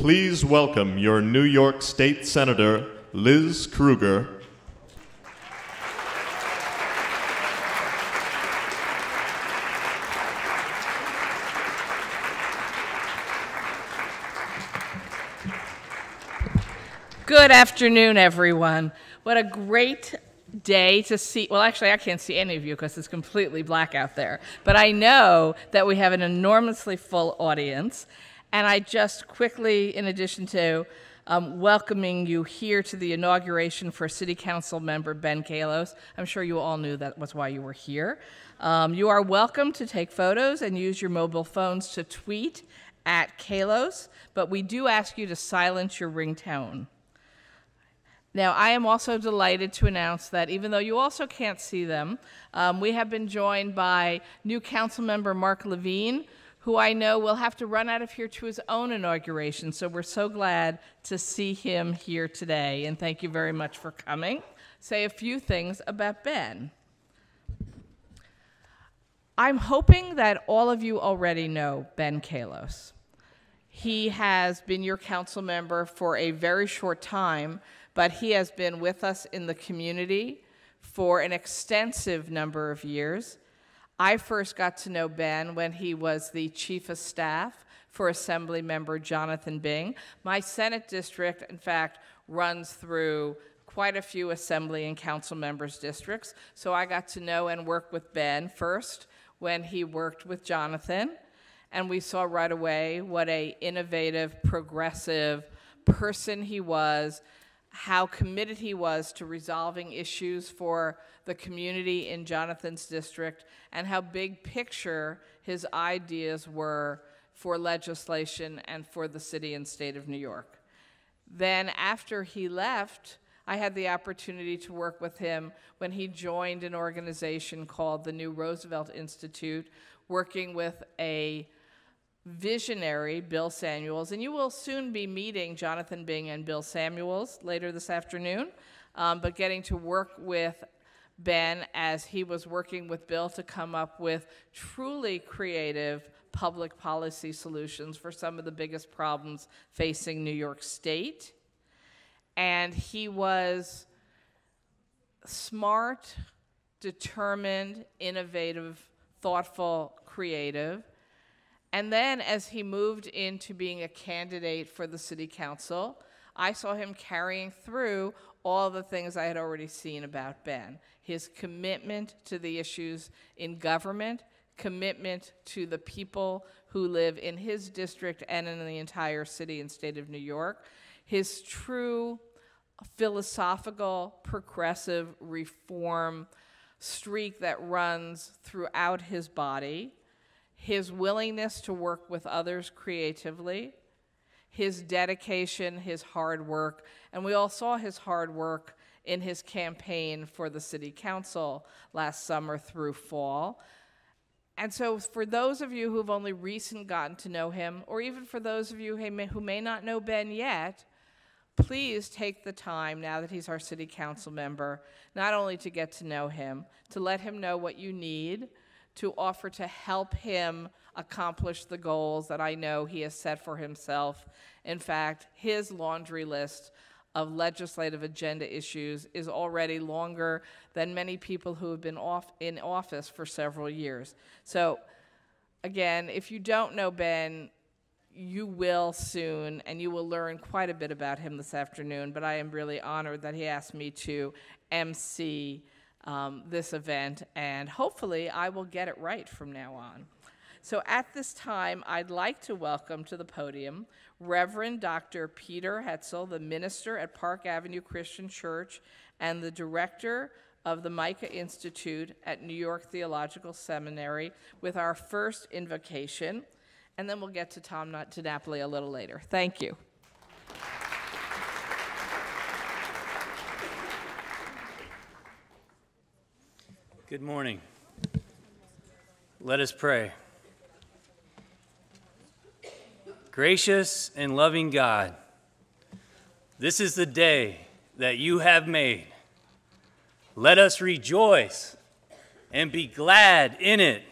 please welcome your New York State Senator, Liz Krueger. Good afternoon, everyone. What a great day to see. Well, actually, I can't see any of you because it's completely black out there. But I know that we have an enormously full audience. And I just quickly, in addition to um, welcoming you here to the inauguration for City Council member Ben Kallos, I'm sure you all knew that was why you were here. Um, you are welcome to take photos and use your mobile phones to tweet at Kallos, but we do ask you to silence your ringtone. Now, I am also delighted to announce that even though you also can't see them, um, we have been joined by new council member Mark Levine, who I know will have to run out of here to his own inauguration. So we're so glad to see him here today. And thank you very much for coming. Say a few things about Ben. I'm hoping that all of you already know Ben Kallos. He has been your council member for a very short time but he has been with us in the community for an extensive number of years. I first got to know Ben when he was the chief of staff for Assembly Member Jonathan Bing. My Senate district, in fact, runs through quite a few Assembly and Council members' districts, so I got to know and work with Ben first when he worked with Jonathan, and we saw right away what a innovative, progressive person he was how committed he was to resolving issues for the community in Jonathan's district and how big picture his ideas were for legislation and for the city and state of New York. Then after he left, I had the opportunity to work with him when he joined an organization called the New Roosevelt Institute, working with a visionary Bill Samuels, and you will soon be meeting Jonathan Bing and Bill Samuels later this afternoon, um, but getting to work with Ben as he was working with Bill to come up with truly creative public policy solutions for some of the biggest problems facing New York State. And he was smart, determined, innovative, thoughtful, creative and then as he moved into being a candidate for the city council, I saw him carrying through all the things I had already seen about Ben. His commitment to the issues in government, commitment to the people who live in his district and in the entire city and state of New York, his true philosophical, progressive reform streak that runs throughout his body, his willingness to work with others creatively, his dedication, his hard work, and we all saw his hard work in his campaign for the city council last summer through fall. And so, for those of you who've only recently gotten to know him, or even for those of you who may, who may not know Ben yet, please take the time now that he's our city council member, not only to get to know him, to let him know what you need, to offer to help him accomplish the goals that I know he has set for himself. In fact, his laundry list of legislative agenda issues is already longer than many people who have been off in office for several years. So again, if you don't know Ben, you will soon, and you will learn quite a bit about him this afternoon. But I am really honored that he asked me to MC um, this event, and hopefully I will get it right from now on. So at this time, I'd like to welcome to the podium Reverend Dr. Peter Hetzel, the minister at Park Avenue Christian Church and the director of the Micah Institute at New York Theological Seminary, with our first invocation, and then we'll get to Tom DiNapoli a little later. Thank you. Good morning. Let us pray. Gracious and loving God, this is the day that you have made. Let us rejoice and be glad in it.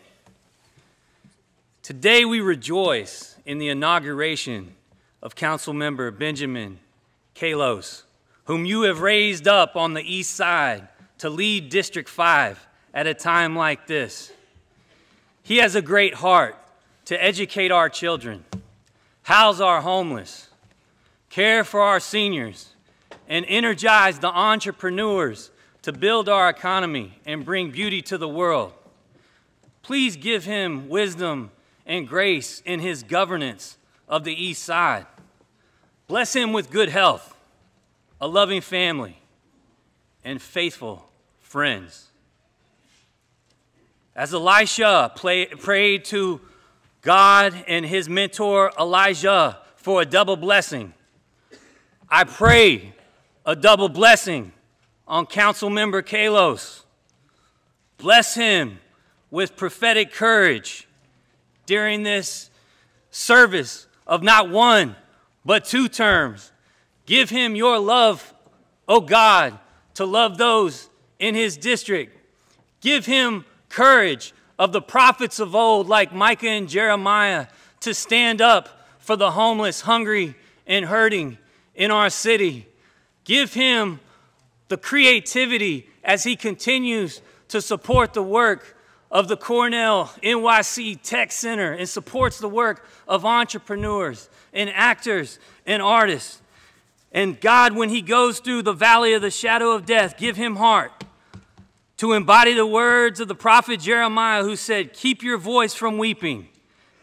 Today we rejoice in the inauguration of Council Member Benjamin Kallos, whom you have raised up on the east side to lead District 5 at a time like this. He has a great heart to educate our children, house our homeless, care for our seniors, and energize the entrepreneurs to build our economy and bring beauty to the world. Please give him wisdom and grace in his governance of the East Side. Bless him with good health, a loving family, and faithful friends. As Elisha play, prayed to God and his mentor Elijah for a double blessing, I pray a double blessing on Council Member Kallos. Bless him with prophetic courage during this service of not one, but two terms. Give him your love, O oh God, to love those in his district. Give him courage of the prophets of old, like Micah and Jeremiah, to stand up for the homeless, hungry, and hurting in our city. Give him the creativity as he continues to support the work of the Cornell NYC Tech Center and supports the work of entrepreneurs and actors and artists. And God, when he goes through the valley of the shadow of death, give him heart to embody the words of the prophet Jeremiah, who said, Keep your voice from weeping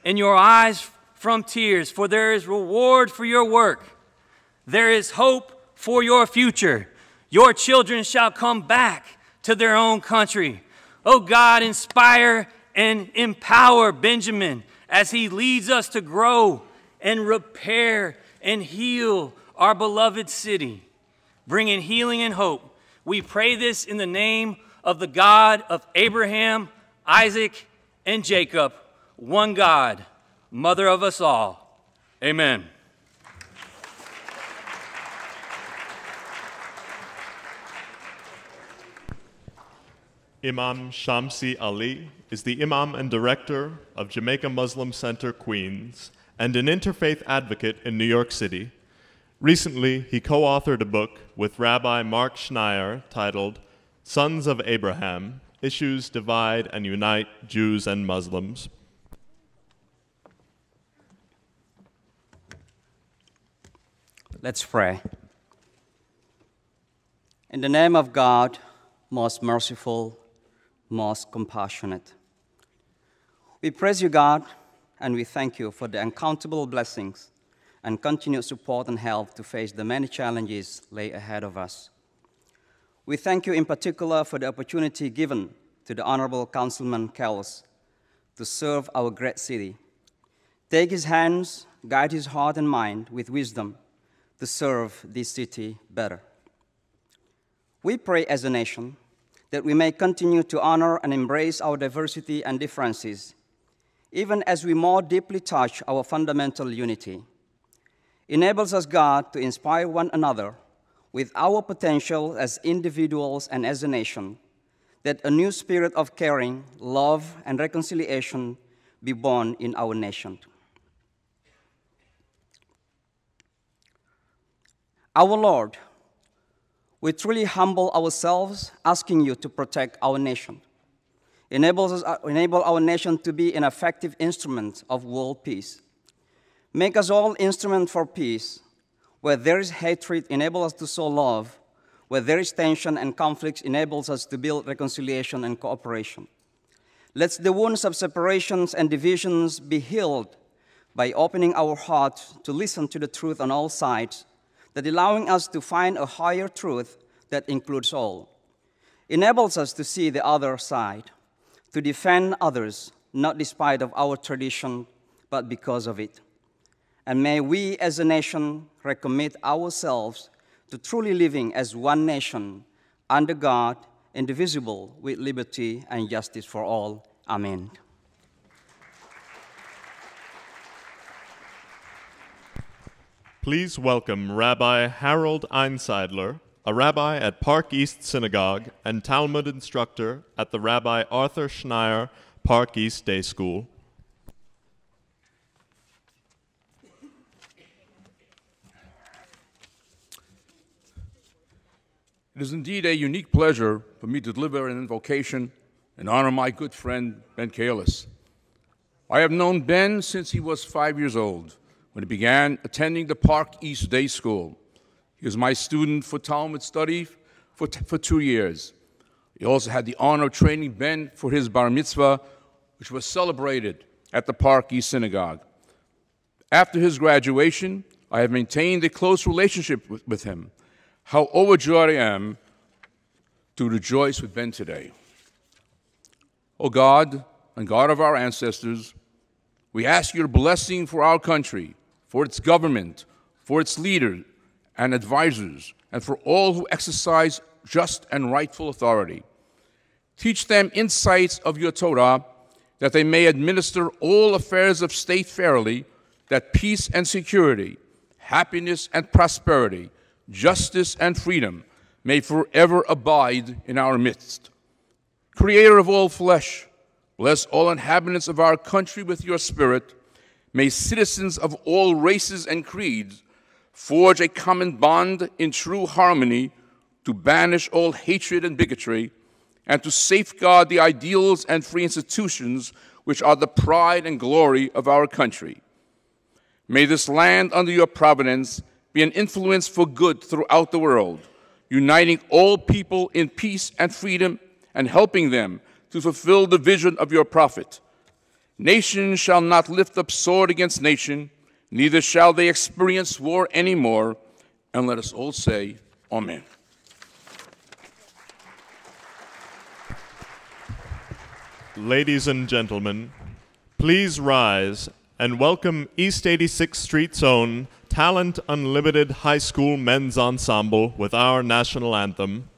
and your eyes from tears, for there is reward for your work. There is hope for your future. Your children shall come back to their own country. Oh God, inspire and empower Benjamin as he leads us to grow and repair and heal our beloved city, bringing healing and hope. We pray this in the name of the God of Abraham, Isaac, and Jacob, one God, mother of us all. Amen. Imam Shamsi Ali is the Imam and Director of Jamaica Muslim Center, Queens, and an interfaith advocate in New York City. Recently, he co authored a book with Rabbi Mark Schneier titled Sons of Abraham Issues Divide and Unite Jews and Muslims. Let's pray. In the name of God, most merciful most compassionate. We praise you, God, and we thank you for the uncountable blessings and continued support and help to face the many challenges lay ahead of us. We thank you in particular for the opportunity given to the Honorable Councilman Kells to serve our great city. Take his hands, guide his heart and mind with wisdom to serve this city better. We pray as a nation that we may continue to honor and embrace our diversity and differences, even as we more deeply touch our fundamental unity. Enables us, God, to inspire one another with our potential as individuals and as a nation, that a new spirit of caring, love, and reconciliation be born in our nation. Our Lord, we truly humble ourselves, asking you to protect our nation. Enables us, uh, enable our nation to be an effective instrument of world peace. Make us all instruments for peace. Where there is hatred, enable us to sow love. Where there is tension and conflict, enables us to build reconciliation and cooperation. Let the wounds of separations and divisions be healed by opening our heart to listen to the truth on all sides that allowing us to find a higher truth that includes all, enables us to see the other side, to defend others, not despite of our tradition, but because of it. And may we as a nation recommit ourselves to truly living as one nation under God, indivisible, with liberty and justice for all. Amen. Please welcome Rabbi Harold Einsiedler, a rabbi at Park East Synagogue and Talmud instructor at the Rabbi Arthur Schneier Park East Day School. It is indeed a unique pleasure for me to deliver an invocation in honor my good friend Ben Kallos. I have known Ben since he was five years old when he began attending the Park East Day School. He was my student for Talmud study for, for two years. He also had the honor of training Ben for his bar mitzvah, which was celebrated at the Park East Synagogue. After his graduation, I have maintained a close relationship with, with him. How overjoyed I am to rejoice with Ben today. O God and God of our ancestors, we ask your blessing for our country, for its government, for its leaders and advisors, and for all who exercise just and rightful authority. Teach them insights of your Torah that they may administer all affairs of state fairly, that peace and security, happiness and prosperity, justice and freedom may forever abide in our midst. Creator of all flesh, bless all inhabitants of our country with your spirit. May citizens of all races and creeds forge a common bond in true harmony to banish all hatred and bigotry and to safeguard the ideals and free institutions which are the pride and glory of our country. May this land under your providence be an influence for good throughout the world, uniting all people in peace and freedom and helping them to fulfill the vision of your prophet. Nation shall not lift up sword against nation, neither shall they experience war anymore. And let us all say, Amen. Ladies and gentlemen, please rise and welcome East 86th Street's own Talent Unlimited High School Men's Ensemble with our national anthem.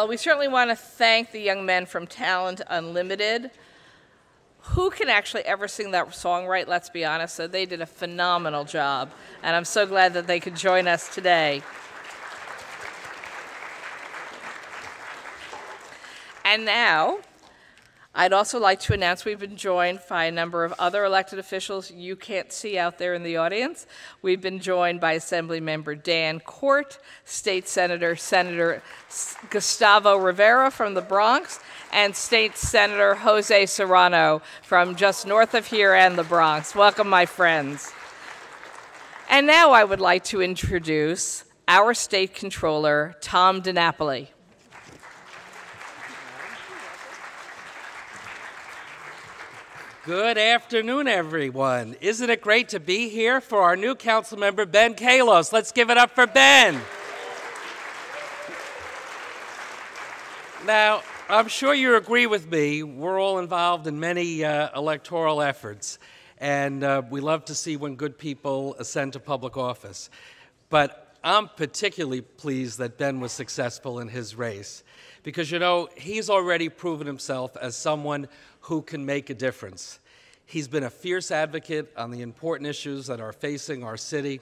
Well, we certainly want to thank the young men from Talent Unlimited. Who can actually ever sing that song right? Let's be honest. So they did a phenomenal job, and I'm so glad that they could join us today. And now, I'd also like to announce we've been joined by a number of other elected officials you can't see out there in the audience. We've been joined by Assemblymember Dan Quart, State Senator Senator Gustavo Rivera from the Bronx, and State Senator Jose Serrano from just north of here and the Bronx. Welcome, my friends. And now I would like to introduce our State Comptroller, Tom DiNapoli. Good afternoon, everyone. Isn't it great to be here for our new council member, Ben Kallos? Let's give it up for Ben. Now, I'm sure you agree with me. We're all involved in many uh, electoral efforts, and uh, we love to see when good people ascend to public office. But I'm particularly pleased that Ben was successful in his race because, you know, he's already proven himself as someone who can make a difference. He's been a fierce advocate on the important issues that are facing our city.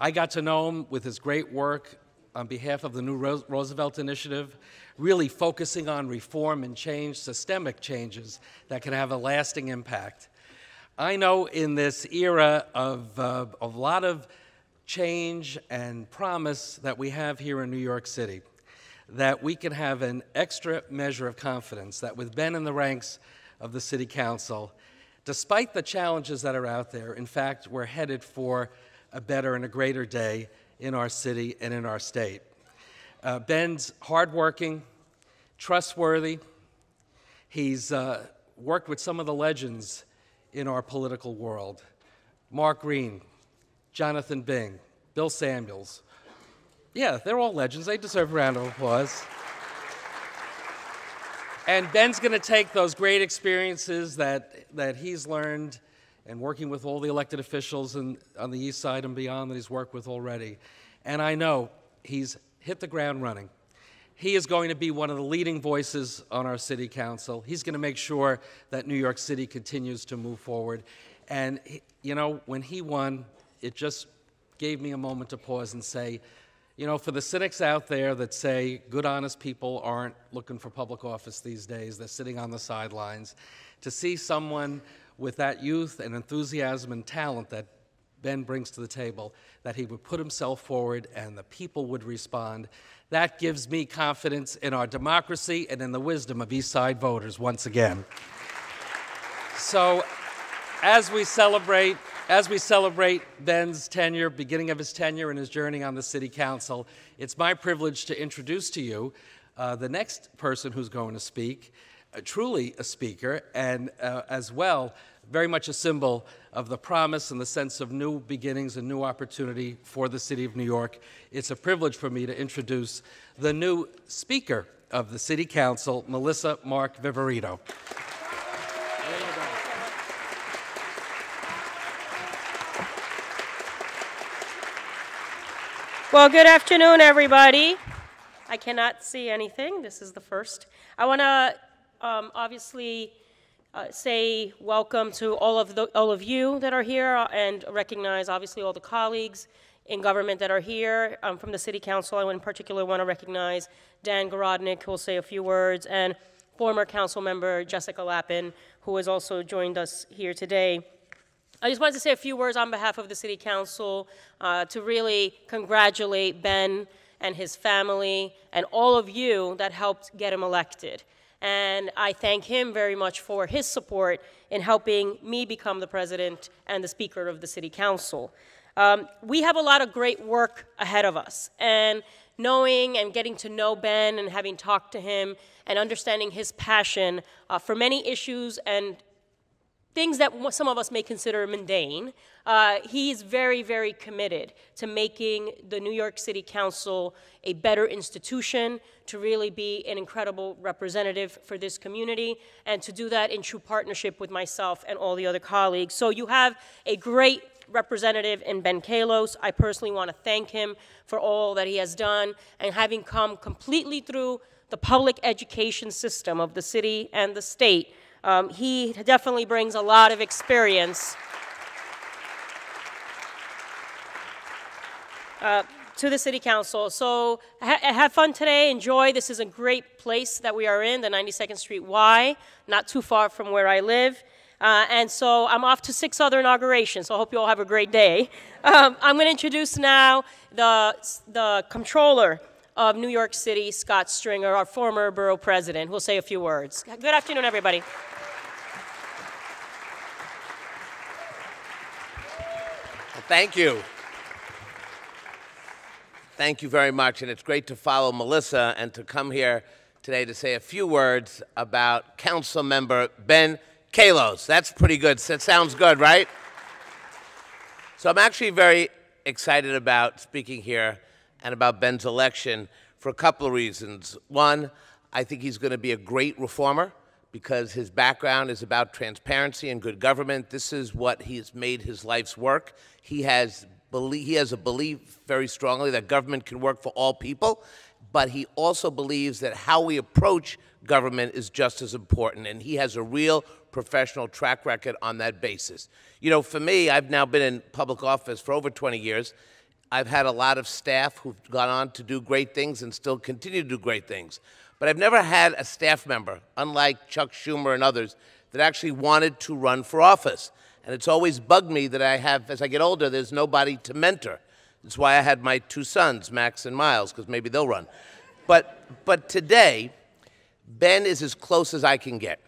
I got to know him with his great work on behalf of the New Roosevelt Initiative, really focusing on reform and change, systemic changes that can have a lasting impact. I know in this era of, uh, a lot of change and promise that we have here in New York City, that we can have an extra measure of confidence that with Ben in the ranks of the City Council, despite the challenges that are out there, in fact, we're headed for a better and a greater day in our city and in our state. Uh, Ben's hardworking, trustworthy. He's uh, worked with some of the legends in our political world Mark Green, Jonathan Bing, Bill Samuels, yeah, they're all legends. They deserve a round of applause. And Ben's going to take those great experiences that, that he's learned and working with all the elected officials in, on the east side and beyond that he's worked with already. And I know he's hit the ground running. He is going to be one of the leading voices on our city council. He's going to make sure that New York City continues to move forward. And, you know, when he won, it just gave me a moment to pause and say, you know, for the cynics out there that say good, honest people aren't looking for public office these days, they're sitting on the sidelines, to see someone with that youth and enthusiasm and talent that Ben brings to the table, that he would put himself forward and the people would respond, that gives me confidence in our democracy and in the wisdom of East Side voters once again. So, as we celebrate as we celebrate Ben's tenure, beginning of his tenure and his journey on the City Council, it's my privilege to introduce to you uh, the next person who's going to speak, uh, truly a speaker, and uh, as well, very much a symbol of the promise and the sense of new beginnings and new opportunity for the City of New York. It's a privilege for me to introduce the new Speaker of the City Council, Melissa Mark Viverito. Well, good afternoon, everybody. I cannot see anything. This is the first. I want to um, obviously uh, say welcome to all of the, all of you that are here, uh, and recognize obviously all the colleagues in government that are here um, from the City Council. I would in particular want to recognize Dan Garodnick, who will say a few words, and former Council Member Jessica Lappin, who has also joined us here today. I just wanted to say a few words on behalf of the City Council uh, to really congratulate Ben and his family and all of you that helped get him elected. And I thank him very much for his support in helping me become the president and the speaker of the City Council. Um, we have a lot of great work ahead of us. And knowing and getting to know Ben and having talked to him and understanding his passion uh, for many issues and things that some of us may consider mundane, uh, is very, very committed to making the New York City Council a better institution, to really be an incredible representative for this community, and to do that in true partnership with myself and all the other colleagues. So you have a great representative in Ben Kallos. I personally want to thank him for all that he has done and having come completely through the public education system of the city and the state um, he definitely brings a lot of experience uh, to the City Council. So ha have fun today, enjoy. This is a great place that we are in, the 92nd Street Y, not too far from where I live. Uh, and so I'm off to six other inaugurations, so I hope you all have a great day. Um, I'm going to introduce now the, the comptroller of New York City, Scott Stringer, our former borough president, who will say a few words. Good afternoon, everybody. Thank you. Thank you very much, and it's great to follow Melissa and to come here today to say a few words about Council Member Ben Kallos. That's pretty good. That sounds good, right? So I'm actually very excited about speaking here and about Ben's election for a couple of reasons. One, I think he's going to be a great reformer because his background is about transparency and good government. This is what he's made his life's work. He has he has a belief very strongly that government can work for all people, but he also believes that how we approach government is just as important, and he has a real professional track record on that basis. You know, for me, I've now been in public office for over 20 years. I've had a lot of staff who've gone on to do great things and still continue to do great things. But I've never had a staff member, unlike Chuck Schumer and others, that actually wanted to run for office. And it's always bugged me that I have, as I get older, there's nobody to mentor. That's why I had my two sons, Max and Miles, because maybe they'll run. But, but today, Ben is as close as I can get.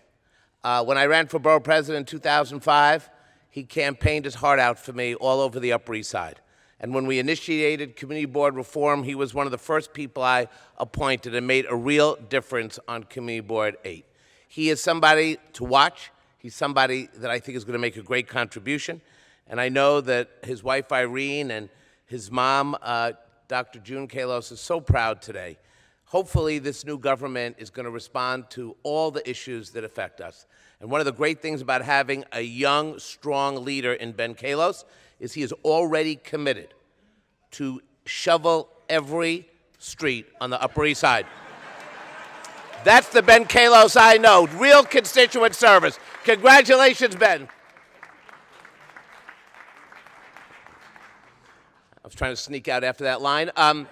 Uh, when I ran for borough president in 2005, he campaigned his heart out for me all over the Upper East Side. And when we initiated community board reform, he was one of the first people I appointed and made a real difference on Community Board 8. He is somebody to watch. He's somebody that I think is going to make a great contribution. And I know that his wife Irene and his mom, uh, Dr. June Kallos, is so proud today. Hopefully, this new government is going to respond to all the issues that affect us. And one of the great things about having a young, strong leader in Ben Kallos is he is already committed to shovel every street on the Upper East Side. That's the Ben Kallos I know, real constituent service. Congratulations, Ben. I was trying to sneak out after that line. Um,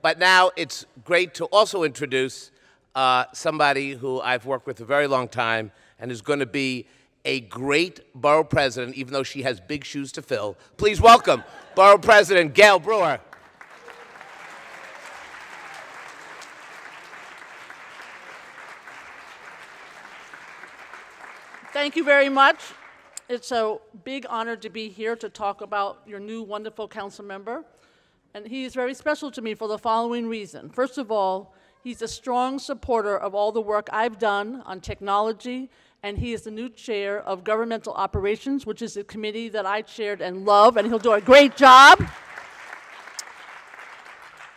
but now it's great to also introduce uh, somebody who I've worked with a very long time and is going to be a great borough president, even though she has big shoes to fill. Please welcome Borough President Gale Brewer. Thank you very much. It's a big honor to be here to talk about your new wonderful council member. And he is very special to me for the following reason. First of all, he's a strong supporter of all the work I've done on technology and he is the new chair of governmental operations, which is a committee that I chaired and love, and he'll do a great job.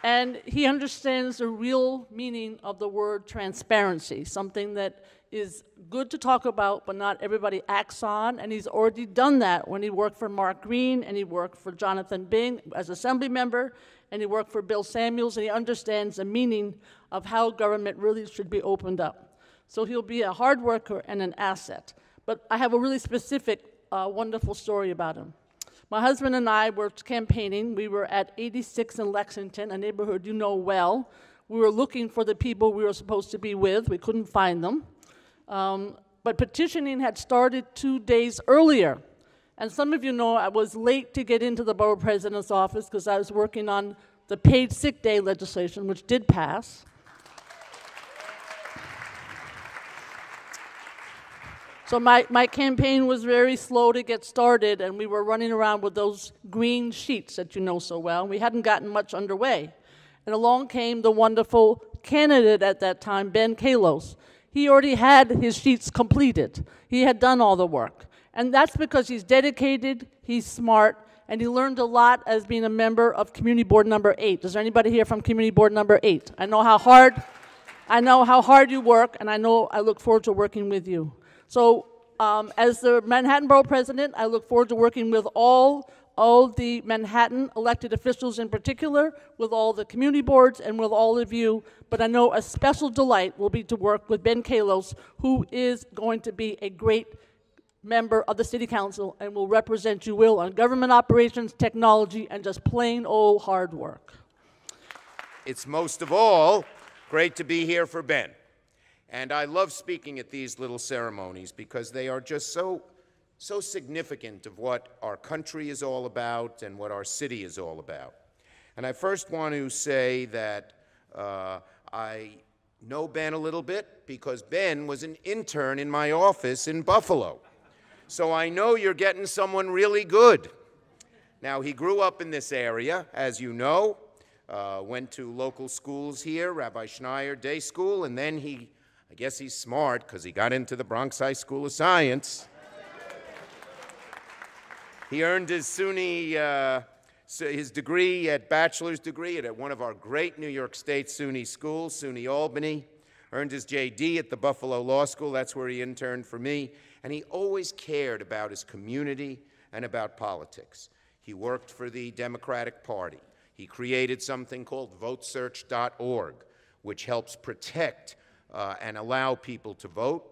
And he understands the real meaning of the word transparency, something that is good to talk about, but not everybody acts on. And he's already done that when he worked for Mark Green and he worked for Jonathan Bing as assembly member, and he worked for Bill Samuels, and he understands the meaning of how government really should be opened up. So he'll be a hard worker and an asset. But I have a really specific, uh, wonderful story about him. My husband and I were campaigning. We were at 86 in Lexington, a neighborhood you know well. We were looking for the people we were supposed to be with. We couldn't find them. Um, but petitioning had started two days earlier. And some of you know I was late to get into the borough president's office because I was working on the paid sick day legislation, which did pass. So my, my campaign was very slow to get started, and we were running around with those green sheets that you know so well. We hadn't gotten much underway. And along came the wonderful candidate at that time, Ben Kallos. He already had his sheets completed. He had done all the work. And that's because he's dedicated, he's smart, and he learned a lot as being a member of Community Board number eight. Is there anybody here from Community Board number eight? I know how hard I know how hard you work, and I know I look forward to working with you. So um, as the Manhattan Borough President, I look forward to working with all, all the Manhattan elected officials in particular, with all the community boards, and with all of you. But I know a special delight will be to work with Ben Kallos, who is going to be a great member of the City Council and will represent you well on government operations, technology, and just plain old hard work. It's most of all great to be here for Ben. And I love speaking at these little ceremonies because they are just so, so significant of what our country is all about and what our city is all about. And I first want to say that uh, I know Ben a little bit because Ben was an intern in my office in Buffalo. So I know you're getting someone really good. Now, he grew up in this area, as you know, uh, went to local schools here, Rabbi Schneier Day School, and then he I guess he's smart because he got into the Bronx High School of Science. He earned his SUNY, uh, his degree at bachelor's degree at one of our great New York State SUNY schools, SUNY Albany, Earned his JD at the Buffalo Law School. That's where he interned for me. And he always cared about his community and about politics. He worked for the Democratic Party. He created something called votesearch.org, which helps protect uh, and allow people to vote.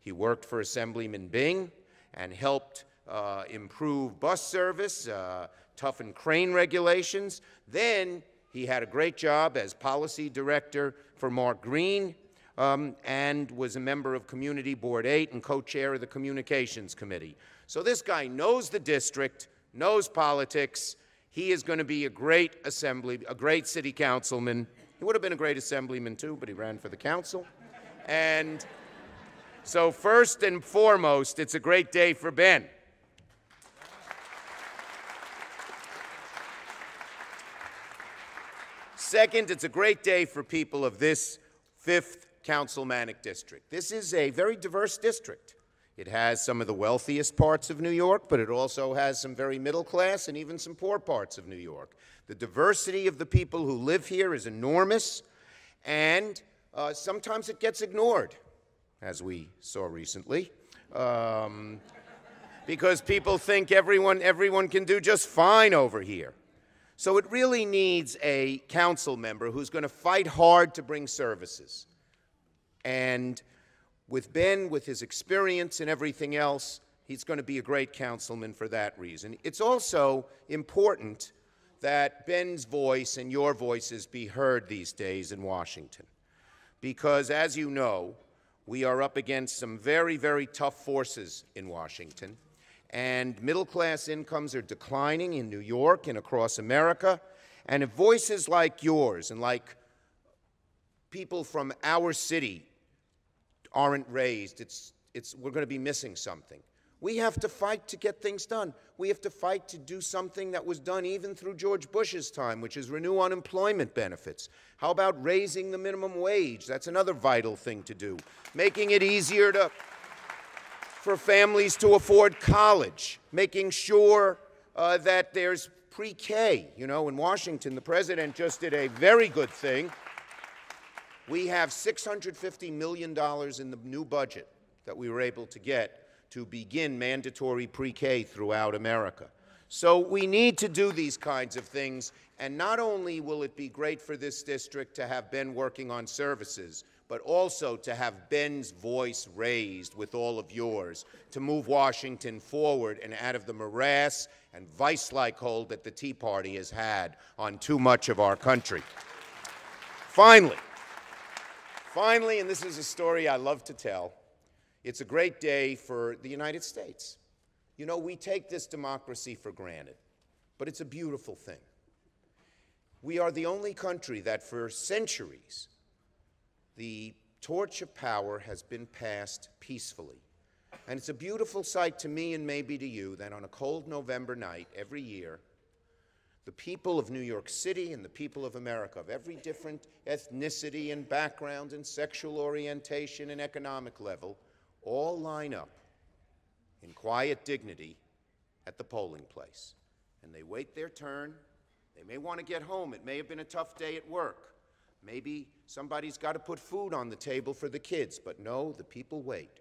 He worked for Assemblyman Bing and helped uh, improve bus service, uh, toughen crane regulations. Then he had a great job as policy director for Mark Green um, and was a member of Community Board 8 and co-chair of the Communications Committee. So this guy knows the district, knows politics. He is going to be a great assembly, a great city councilman. He would have been a great assemblyman too, but he ran for the council. And so first and foremost, it's a great day for Ben. Second, it's a great day for people of this 5th Councilmanic District. This is a very diverse district. It has some of the wealthiest parts of New York, but it also has some very middle class and even some poor parts of New York. The diversity of the people who live here is enormous, and uh, sometimes it gets ignored, as we saw recently, um, because people think everyone, everyone can do just fine over here. So it really needs a council member who's going to fight hard to bring services. And with Ben, with his experience and everything else, he's going to be a great councilman for that reason. It's also important that Ben's voice and your voices be heard these days in Washington. Because, as you know, we are up against some very, very tough forces in Washington and middle class incomes are declining in New York and across America. And if voices like yours and like people from our city aren't raised, it's, it's, we're going to be missing something. We have to fight to get things done. We have to fight to do something that was done even through George Bush's time, which is renew unemployment benefits. How about raising the minimum wage? That's another vital thing to do. Making it easier to for families to afford college, making sure uh, that there's pre K. You know, in Washington, the president just did a very good thing. We have $650 million in the new budget that we were able to get to begin mandatory pre K throughout America. So we need to do these kinds of things, and not only will it be great for this district to have been working on services, but also to have Ben's voice raised with all of yours to move Washington forward and out of the morass and vice like hold that the Tea Party has had on too much of our country. Finally, finally, and this is a story I love to tell, it's a great day for the United States. You know, we take this democracy for granted, but it's a beautiful thing. We are the only country that for centuries the torch of power has been passed peacefully. And it's a beautiful sight to me and maybe to you that on a cold November night every year, the people of New York City and the people of America of every different ethnicity and background and sexual orientation and economic level all line up in quiet dignity at the polling place. And they wait their turn. They may want to get home. It may have been a tough day at work. Maybe somebody's got to put food on the table for the kids, but no, the people wait.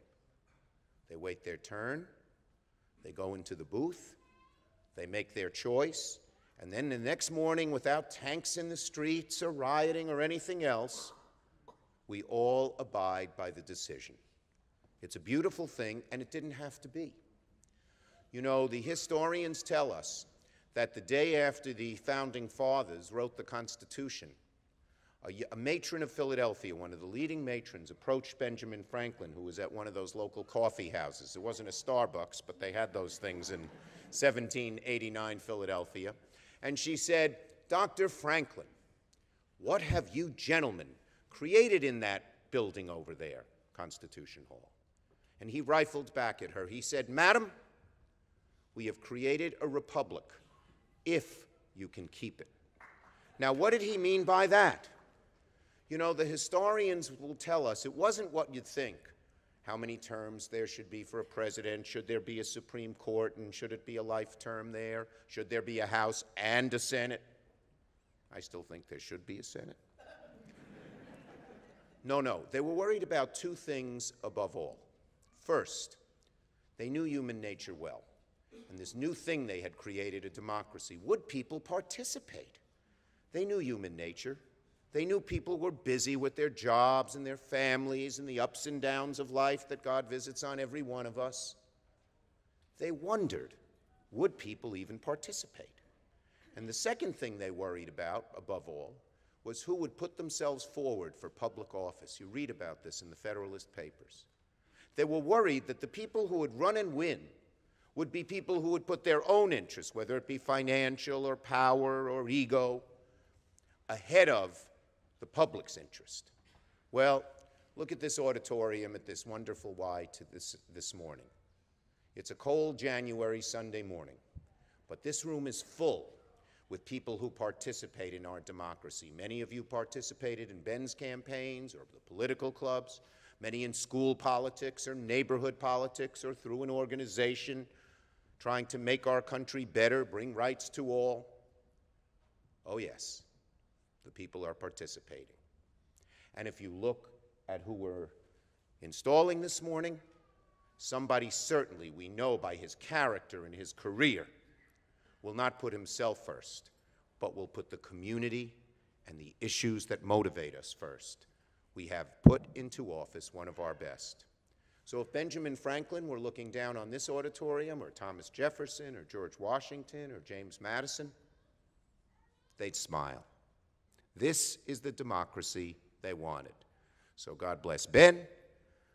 They wait their turn, they go into the booth, they make their choice, and then the next morning, without tanks in the streets or rioting or anything else, we all abide by the decision. It's a beautiful thing, and it didn't have to be. You know, the historians tell us that the day after the founding fathers wrote the Constitution, a, a, matron of Philadelphia, one of the leading matrons, approached Benjamin Franklin, who was at one of those local coffee houses. It wasn't a Starbucks, but they had those things in 1789 Philadelphia. And she said, Dr. Franklin, what have you gentlemen created in that building over there, Constitution Hall? And he rifled back at her. He said, Madam, we have created a republic if you can keep it. Now, what did he mean by that? You know, the historians will tell us it wasn't what you'd think. How many terms there should be for a president? Should there be a Supreme Court and should it be a life term there? Should there be a House and a Senate? I still think there should be a Senate. No, no. They were worried about two things above all. First, they knew human nature well. And this new thing they had created, a democracy, would people participate? They knew human nature. They knew people were busy with their jobs and their families and the ups and downs of life that God visits on every one of us. They wondered would people even participate? And the second thing they worried about, above all, was who would put themselves forward for public office. You read about this in the Federalist Papers. They were worried that the people who would run and win would be people who would put their own interests, whether it be financial or power or ego, ahead of the public's interest. Well, look at this auditorium at this wonderful Y to this, this morning. It's a cold January Sunday morning, but this room is full with people who participate in our democracy. Many of you participated in Ben's campaigns or the political clubs, many in school politics or neighborhood politics or through an organization trying to make our country better, bring rights to all. Oh, yes, the people are participating. And if you look at who we're installing this morning, somebody certainly we know by his character and his career will not put himself first, but will put the community and the issues that motivate us first. We have put into office one of our best. So if Benjamin Franklin were looking down on this auditorium, or Thomas Jefferson, or George Washington, or James Madison, they'd smile. This is the democracy they wanted. So God bless Ben,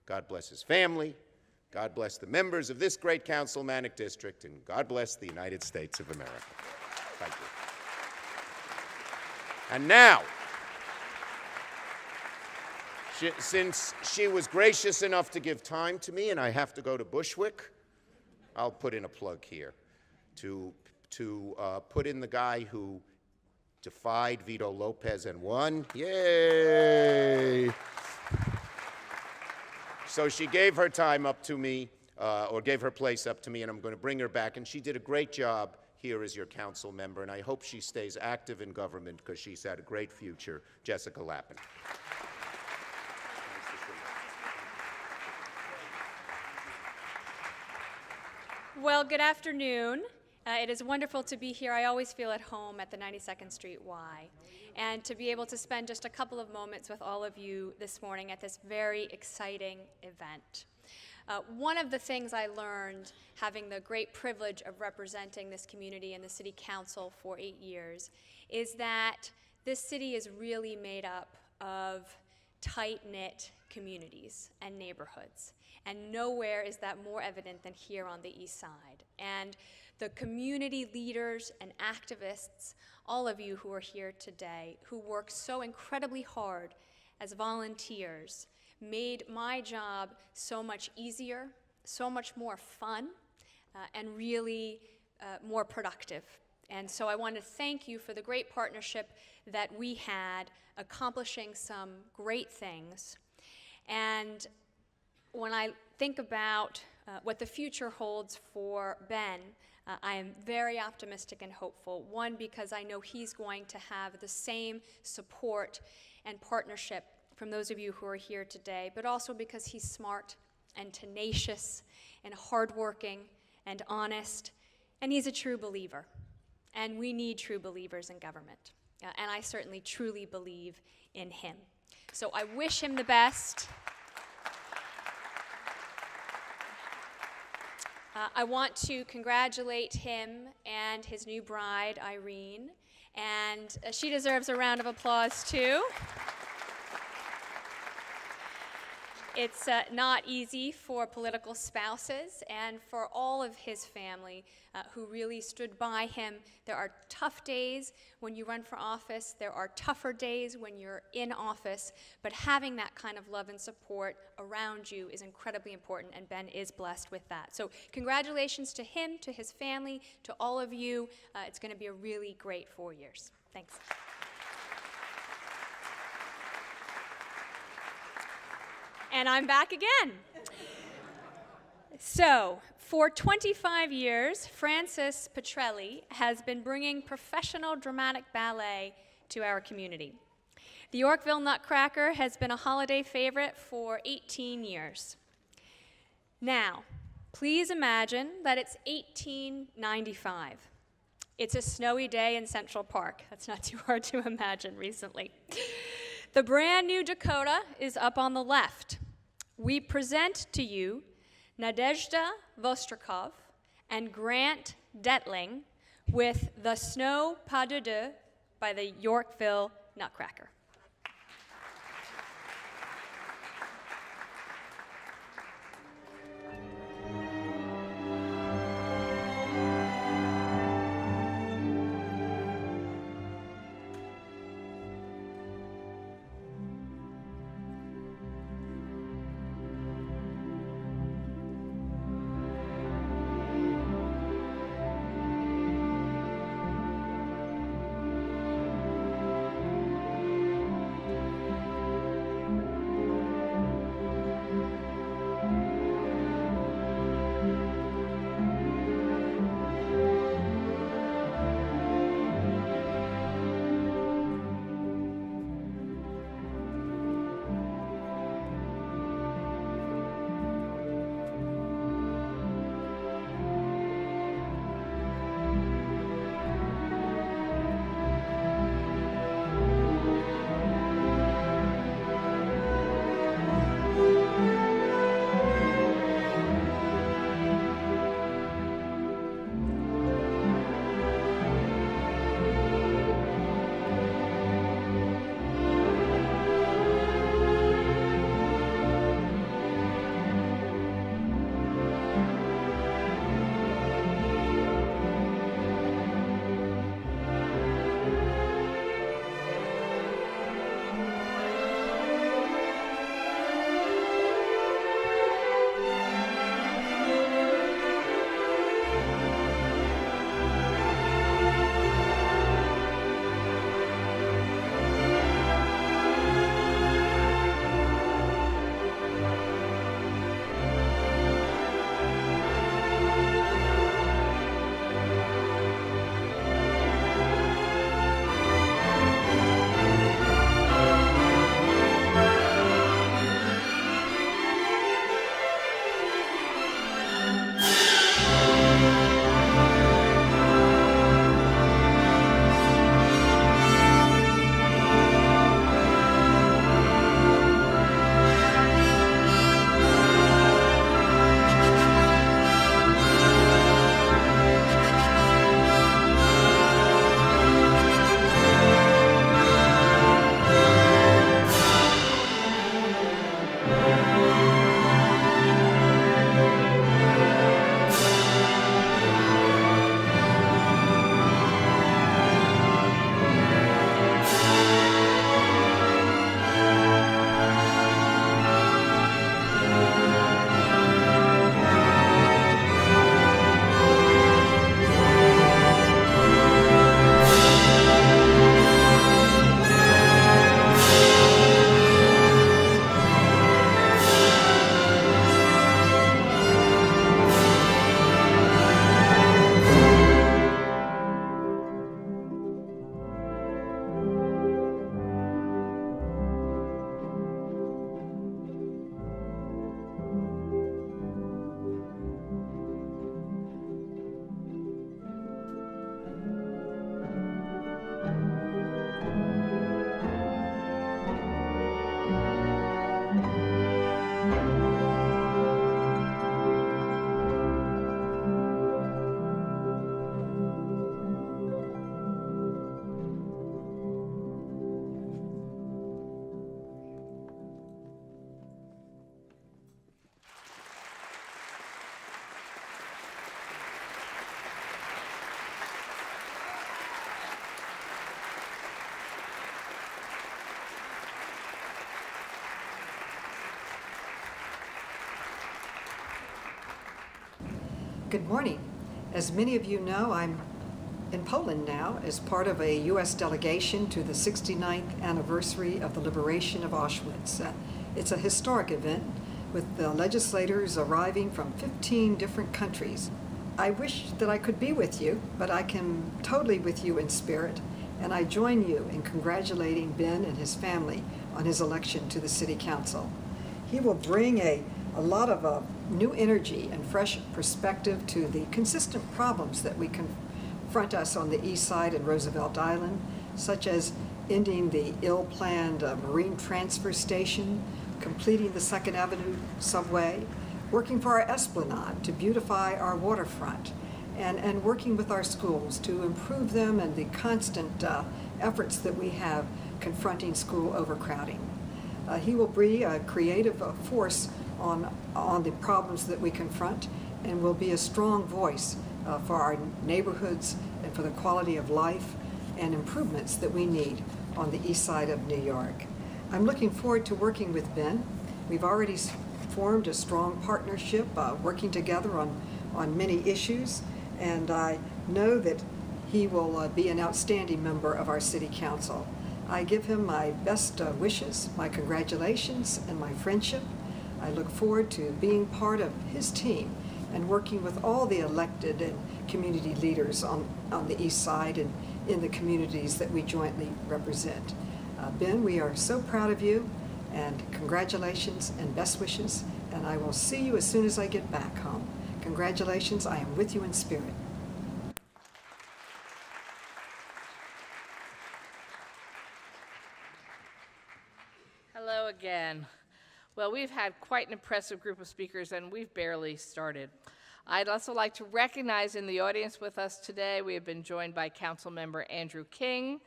God bless his family, God bless the members of this great council, Manic District, and God bless the United States of America. Thank you. And now, she, since she was gracious enough to give time to me, and I have to go to Bushwick, I'll put in a plug here to, to uh, put in the guy who defied Vito Lopez and won. Yay! So she gave her time up to me, uh, or gave her place up to me, and I'm going to bring her back. And she did a great job here as your council member, and I hope she stays active in government because she's had a great future. Jessica Lappin. Well, good afternoon. Uh, it is wonderful to be here. I always feel at home at the 92nd Street Y. And to be able to spend just a couple of moments with all of you this morning at this very exciting event. Uh, one of the things I learned having the great privilege of representing this community in the City Council for eight years is that this city is really made up of tight knit communities and neighborhoods. And nowhere is that more evident than here on the East Side. And the community leaders and activists, all of you who are here today, who work so incredibly hard as volunteers, made my job so much easier, so much more fun, uh, and really uh, more productive. And so I want to thank you for the great partnership that we had accomplishing some great things. And when I think about uh, what the future holds for Ben, uh, I am very optimistic and hopeful. One, because I know he's going to have the same support and partnership from those of you who are here today, but also because he's smart and tenacious and hardworking and honest, and he's a true believer. And we need true believers in government. Uh, and I certainly truly believe in him. So I wish him the best. Uh, I want to congratulate him and his new bride, Irene, and uh, she deserves a round of applause too. It's uh, not easy for political spouses and for all of his family uh, who really stood by him. There are tough days when you run for office, there are tougher days when you're in office, but having that kind of love and support around you is incredibly important, and Ben is blessed with that. So, congratulations to him, to his family, to all of you. Uh, it's going to be a really great four years. Thanks. And I'm back again. So, for 25 years, Francis Patrelle has been bringing professional dramatic ballet to our community. The Yorkville Nutcracker has been a holiday favorite for 18 years. Now, please imagine that it's 1895. It's a snowy day in Central Park. That's not too hard to imagine recently. The brand new Dakota is up on the left. We present to you Nadezhda Vostrikov and Grant Detling with The Snow Pas de Deux by the Yorkville Nutcracker. Good morning. As many of you know, I'm in Poland now as part of a U.S. delegation to the 69th anniversary of the liberation of Auschwitz. Uh, it's a historic event with the legislators arriving from 15 different countries. I wish that I could be with you, but I can totally with you in spirit. and I join you in congratulating Ben and his family on his election to the City Council. He will bring a, a lot of uh, new energy and fresh perspective to the consistent problems that we confront us on the east side and Roosevelt Island, such as ending the ill-planned uh, marine transfer station, completing the Second Avenue subway, working for our esplanade to beautify our waterfront, and, and working with our schools to improve them and the constant uh, efforts that we have confronting school overcrowding. Uh, he will be a creative uh, force on, on the problems that we confront and will be a strong voice uh, for our neighborhoods and for the quality of life and improvements that we need on the east side of New York. I'm looking forward to working with Ben. We've already formed a strong partnership, uh, working together on, on many issues, and I know that he will uh, be an outstanding member of our City Council. I give him my best uh, wishes, my congratulations, and my friendship. I look forward to being part of his team and working with all the elected and community leaders on, on the east side and in the communities that we jointly represent. Uh, ben, we are so proud of you, and congratulations and best wishes, and I will see you as soon as I get back home. Congratulations, I am with you in spirit. Hello again. Well, we've had quite an impressive group of speakers, and we've barely started. I'd also like to recognize in the audience with us today, we have been joined by Council Member Andrew King,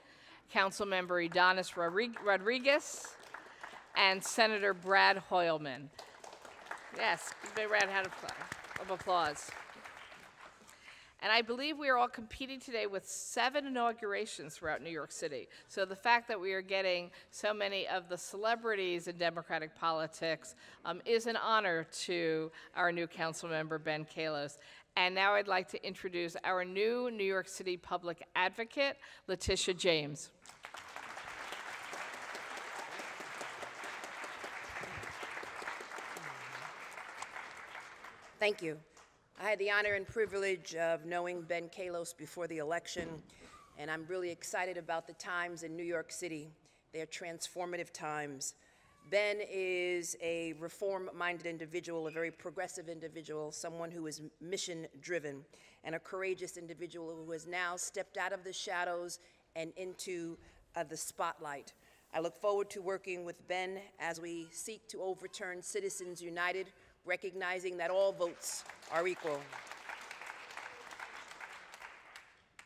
Council Member Ydanis Rodriguez, and Senator Brad Hoylman. Yes, give Brad a round of applause. And I believe we are all competing today with seven inaugurations throughout New York City. So the fact that we are getting so many of the celebrities in Democratic politics um, is an honor to our new council member, Ben Kallos. And now I'd like to introduce our new New York City public advocate, Letitia James. Thank you. I had the honor and privilege of knowing Ben Kallos before the election, and I'm really excited about the times in New York City. They're transformative times. Ben is a reform minded individual, a very progressive individual, someone who is mission driven, and a courageous individual who has now stepped out of the shadows and into uh, the spotlight. I look forward to working with Ben as we seek to overturn Citizens United recognizing that all votes are equal.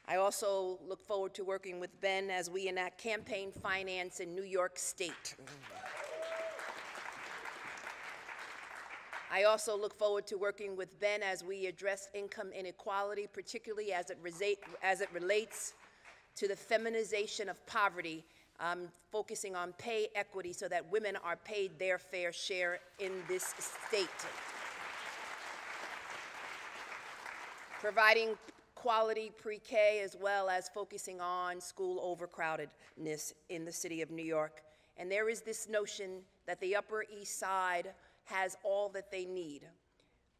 I also look forward to working with Ben as we enact campaign finance in New York State. I also look forward to working with Ben as we address income inequality, particularly as it, as it relates to the feminization of poverty um, focusing on pay equity so that women are paid their fair share in this state. Providing quality pre-K as well as focusing on school overcrowdedness in the city of New York. And there is this notion that the Upper East Side has all that they need.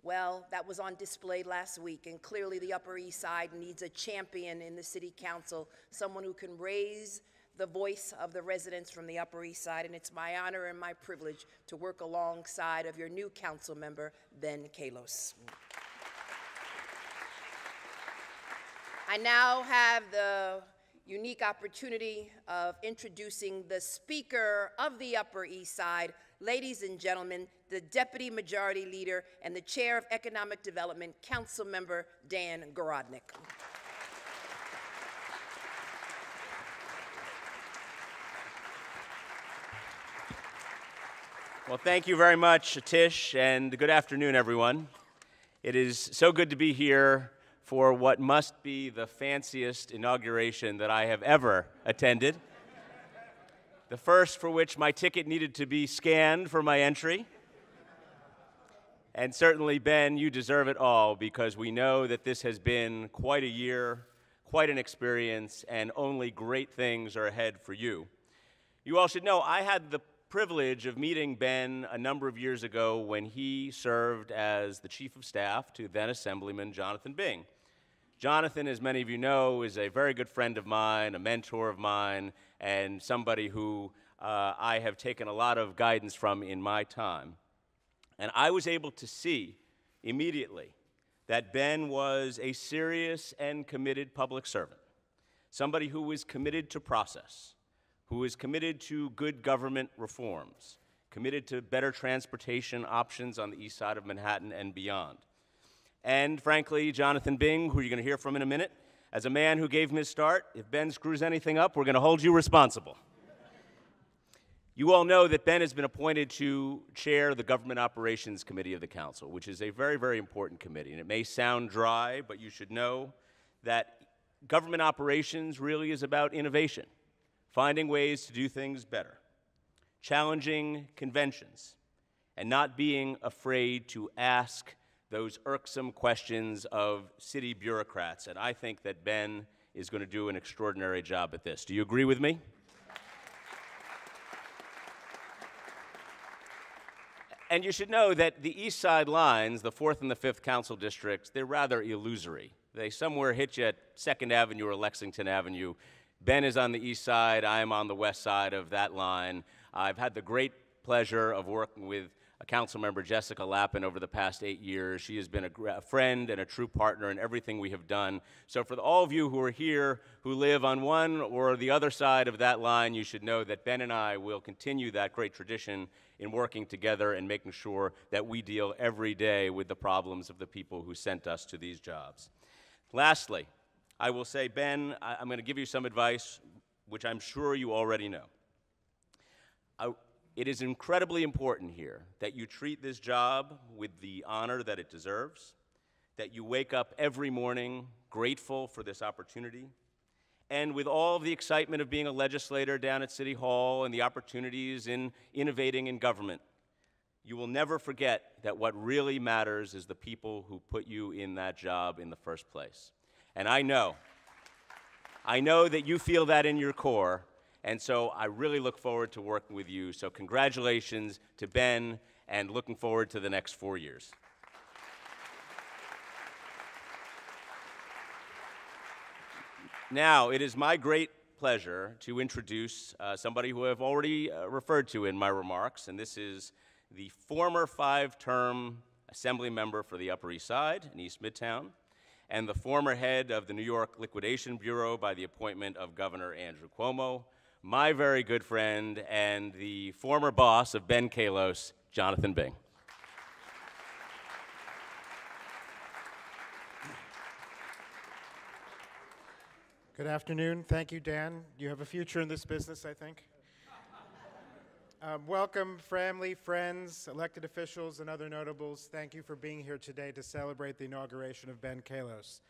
Well, that was on display last week, and clearly the Upper East Side needs a champion in the City Council, someone who can raise the voice of the residents from the Upper East Side, and it's my honor and my privilege to work alongside of your new council member, Ben Kallos. I now have the unique opportunity of introducing the Speaker of the Upper East Side, ladies and gentlemen, the Deputy Majority Leader and the Chair of Economic Development, Council Member Dan Garodnick. Well, thank you very much, Tish, and good afternoon, everyone. It is so good to be here for what must be the fanciest inauguration that I have ever attended. The first for which my ticket needed to be scanned for my entry. And certainly, Ben, you deserve it all because we know that this has been quite a year, quite an experience, and only great things are ahead for you. You all should know I had the privilege of meeting Ben a number of years ago when he served as the chief of staff to then Assemblyman Jonathan Bing. Jonathan, as many of you know, is a very good friend of mine, a mentor of mine, and somebody who uh, I have taken a lot of guidance from in my time. And I was able to see immediately that Ben was a serious and committed public servant, somebody who was committed to process, who was committed to good government reforms, committed to better transportation options on the east side of Manhattan and beyond. And frankly, Jonathan Bing, who you're going to hear from in a minute, as a man who gave him his start, if Ben screws anything up, we're going to hold you responsible. You all know that Ben has been appointed to chair the Government Operations Committee of the Council, which is a very, very important committee. And it may sound dry, but you should know that government operations really is about innovation, finding ways to do things better, challenging conventions, and not being afraid to ask those irksome questions of city bureaucrats. And I think that Ben is going to do an extraordinary job at this. Do you agree with me? And you should know that the east side lines, the 4th and the 5th council districts, they're rather illusory. They somewhere hit you at 2nd Avenue or Lexington Avenue. Ben is on the east side, I am on the west side of that line. I've had the great pleasure of working with council member, Jessica Lappin, over the past eight years. She has been a, a, friend and a true partner in everything we have done. So, for the, all of you who are here who live on one or the other side of that line, you should know that Ben and I will continue that great tradition in working together and making sure that we deal every day with the problems of the people who sent us to these jobs. Lastly, I will say, Ben, I, am going to give you some advice, which I'm sure you already know. I, it is incredibly important here that you treat this job with the honor that it deserves, that you wake up every morning grateful for this opportunity, and with all of the excitement of being a legislator down at City Hall and the opportunities in innovating in government, you will never forget that what really matters is the people who put you in that job in the first place. And I know, I know that you feel that in your core, and so I really look forward to working with you. So, congratulations to Ben, and looking forward to the next four years. Now, it is my great pleasure to introduce uh, somebody who I've already uh, referred to in my remarks, and this is the former five term assembly member for the Upper East Side in East Midtown, and the former head of the New York Liquidation Bureau by the appointment of Governor Andrew Cuomo, my very good friend and the former boss of Ben Kallos, Jonathan Bing. Good afternoon. Thank you, Dan. You have a future in this business, I think. Um, welcome, family, friends, elected officials, and other notables. Thank you for being here today to celebrate the inauguration of Ben Kallos.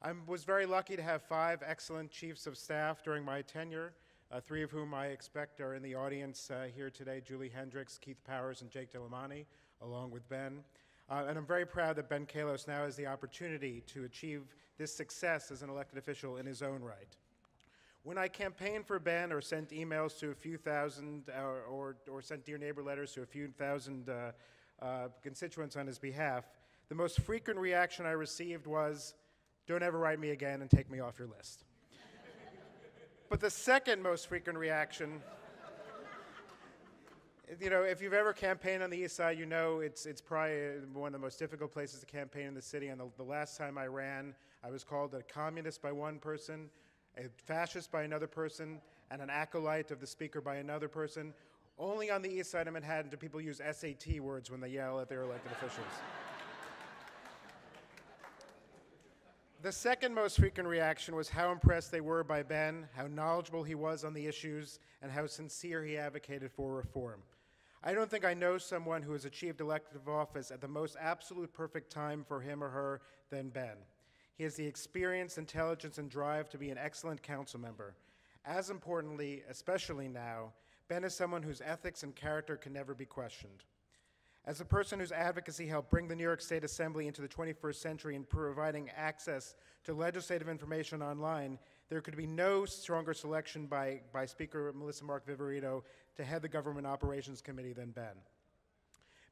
I was very lucky to have five excellent chiefs of staff during my tenure, uh, three of whom I expect are in the audience uh, here today Julie Hendricks, Keith Powers, and Jake Delamani, along with Ben. Uh, and I'm very proud that Ben Kallos now has the opportunity to achieve this success as an elected official in his own right. When I campaigned for Ben or sent emails to a few thousand or, uh, or, or sent Dear Neighbor letters to a few thousand uh, uh, constituents on his behalf, the most frequent reaction I received was, Don't ever write me again and take me off your list. but the second most frequent reaction you know, if you've ever campaigned on the east side, you know it's, it's probably one of the most difficult places to campaign in the city. And the, the last time I ran, I was called a communist by one person, a fascist by another person, and an acolyte of the speaker by another person. Only on the east side of Manhattan do people use SAT words when they yell at their elected officials. The second most frequent reaction was how impressed they were by Ben, how knowledgeable he was on the issues, and how sincere he advocated for reform. I don't think I know someone who has achieved elective office at the most absolute perfect time for him or her than Ben. He has the experience, intelligence, and drive to be an excellent council member. As importantly, especially now, Ben is someone whose ethics and character can never be questioned. As a person whose advocacy helped bring the New York State Assembly into the 21st century in providing access to legislative information online, there could be no stronger selection by, by Speaker Melissa Mark Viverito to head the Government Operations Committee than Ben.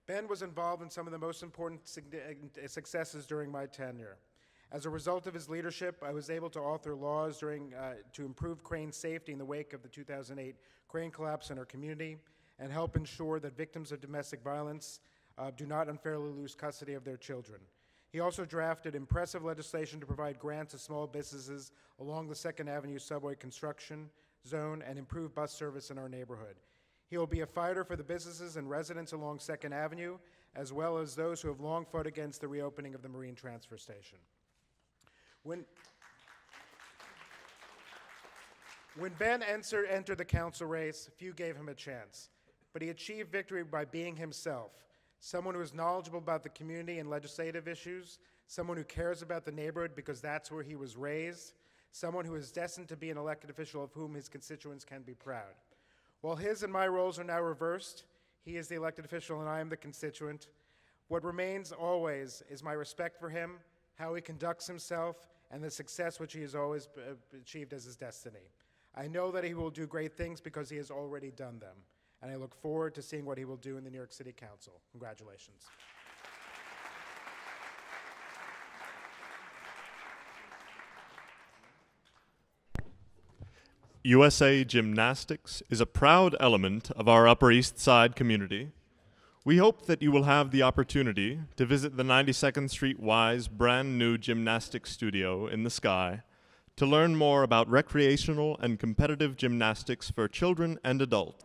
Ben was involved in some of the most important uh, successes during my tenure. As a result of his leadership, I was able to author laws during, uh, to improve crane safety in the wake of the 2008 crane collapse in our community and help ensure that victims of domestic violence uh, do not unfairly lose custody of their children. He also drafted impressive legislation to provide grants to small businesses along the Second Avenue subway construction zone and improve bus service in our neighborhood. He will be a fighter for the businesses and residents along Second Avenue, as well as those who have long fought against the reopening of the Marine Transfer Station. When, when Ben enter, entered the council race, few gave him a chance, but he achieved victory by being himself someone who is knowledgeable about the community and legislative issues, someone who cares about the neighborhood because that's where he was raised, someone who is destined to be an elected official of whom his constituents can be proud. While his and my roles are now reversed, he is the elected official and I am the constituent. What remains always is my respect for him, how he conducts himself, and the success which he has always uh, achieved as his destiny. I know that he will do great things because he has already done them and I look forward to seeing what he will do in the New York City Council. Congratulations. USA Gymnastics is a proud element of our Upper East Side community. We hope that you will have the opportunity to visit the 92nd Street Y's brand new gymnastics studio in the sky to learn more about recreational and competitive gymnastics for children and adults.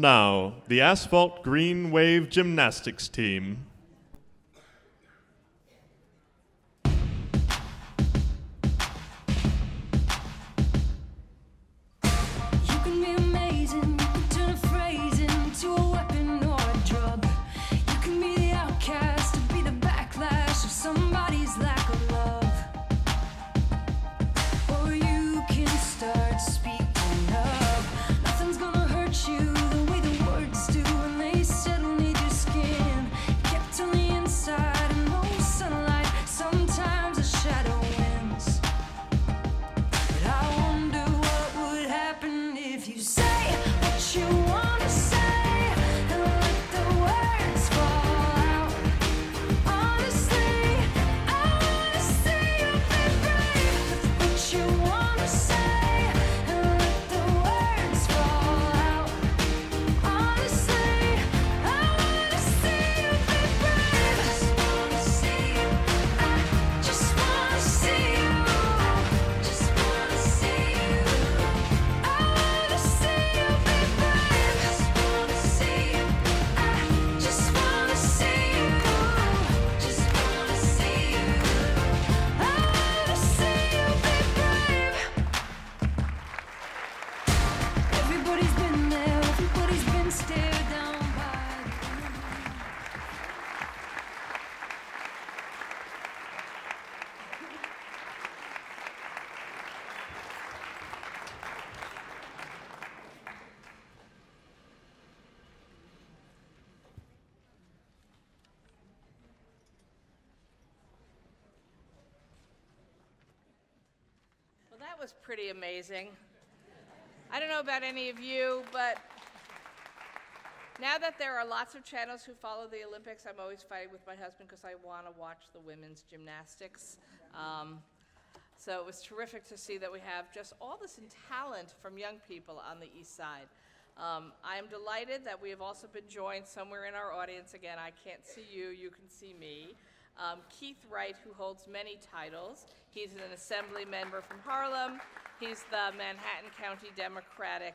Now, the Asphalt Green Wave Gymnastics team. That was pretty amazing. I don't know about any of you, but now that there are lots of channels who follow the Olympics, I'm always fighting with my husband because I want to watch the women's gymnastics. Um, so it was terrific to see that we have just all this talent from young people on the East Side. Um, I am delighted that we have also been joined somewhere in our audience. Again, I can't see you, you can see me. Um, Keith Wright, who holds many titles. He's an assembly member from Harlem. He's the Manhattan County Democratic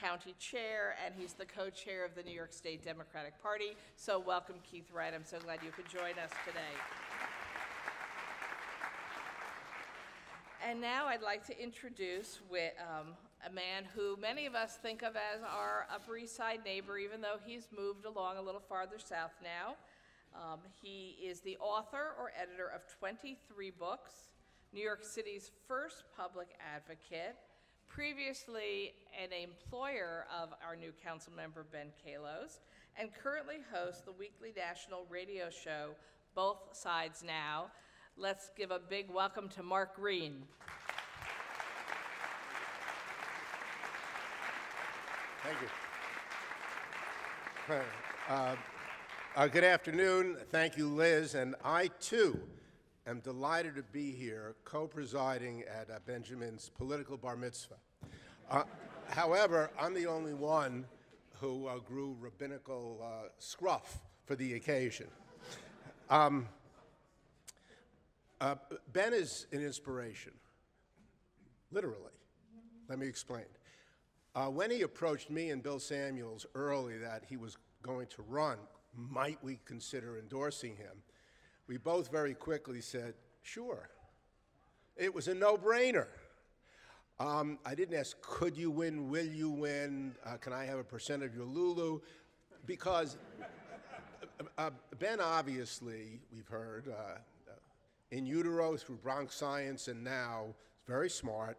County Chair, and he's the co-chair of the New York State Democratic Party. So welcome, Keith Wright. I'm so glad you could join us today. And now I'd like to introduce um, a man who many of us think of as our Upper East Side neighbor, even though he's moved along a little farther south now. Um, he is the author or editor of 23 books, New York City's first public advocate, previously an employer of our new council member, Ben Kallos, and currently hosts the weekly national radio show, Both Sides Now. Let's give a big welcome to Mark Green. Thank you. Uh, uh, good afternoon. Thank you, Liz. And I, too, am delighted to be here co-presiding at uh, Benjamin's political bar mitzvah. Uh, however, I'm the only one who uh, grew rabbinical uh, scruff for the occasion. Um, uh, ben is an inspiration, literally. Let me explain. When he approached me and Bill Samuels early that he was going to run, might we consider endorsing him? We both very quickly said, sure. It was a no brainer. Um, I didn't ask, could you win? Will you win? Uh, can I have a percent of your Lulu? Because uh, uh Ben, obviously, we've heard, uh, in utero through Bronx Science and now, very smart,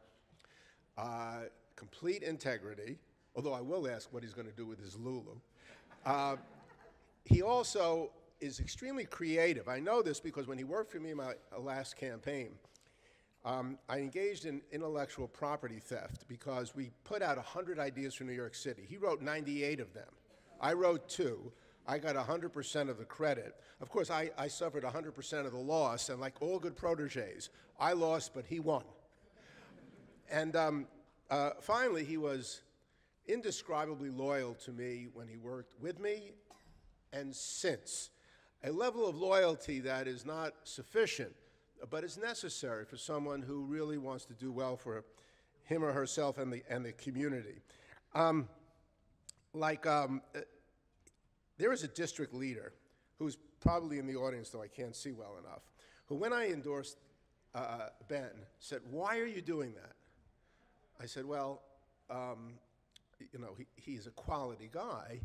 uh, complete integrity, although I will ask what he's going to do with his Lulu. He also is extremely creative. I know this because when he worked for me in my last campaign, um, I engaged in intellectual property theft because we put out 100 ideas for New York City. He wrote 98 of them. I wrote two. I got 100% of the credit. Of course, I, I suffered 100% of the loss, and like all good proteges, I lost, but he won. And um, uh, finally, he was indescribably loyal to me when he worked with me and since. A level of loyalty that is not sufficient, but is necessary for someone who really wants to do well for him or herself and the, and the community. Um, like, um, uh, there is a district leader who's probably in the audience, though I can't see well enough, who, when I endorsed uh, Ben, said, Why are you doing that? I said, Well, um, you know, he, he's a quality guy,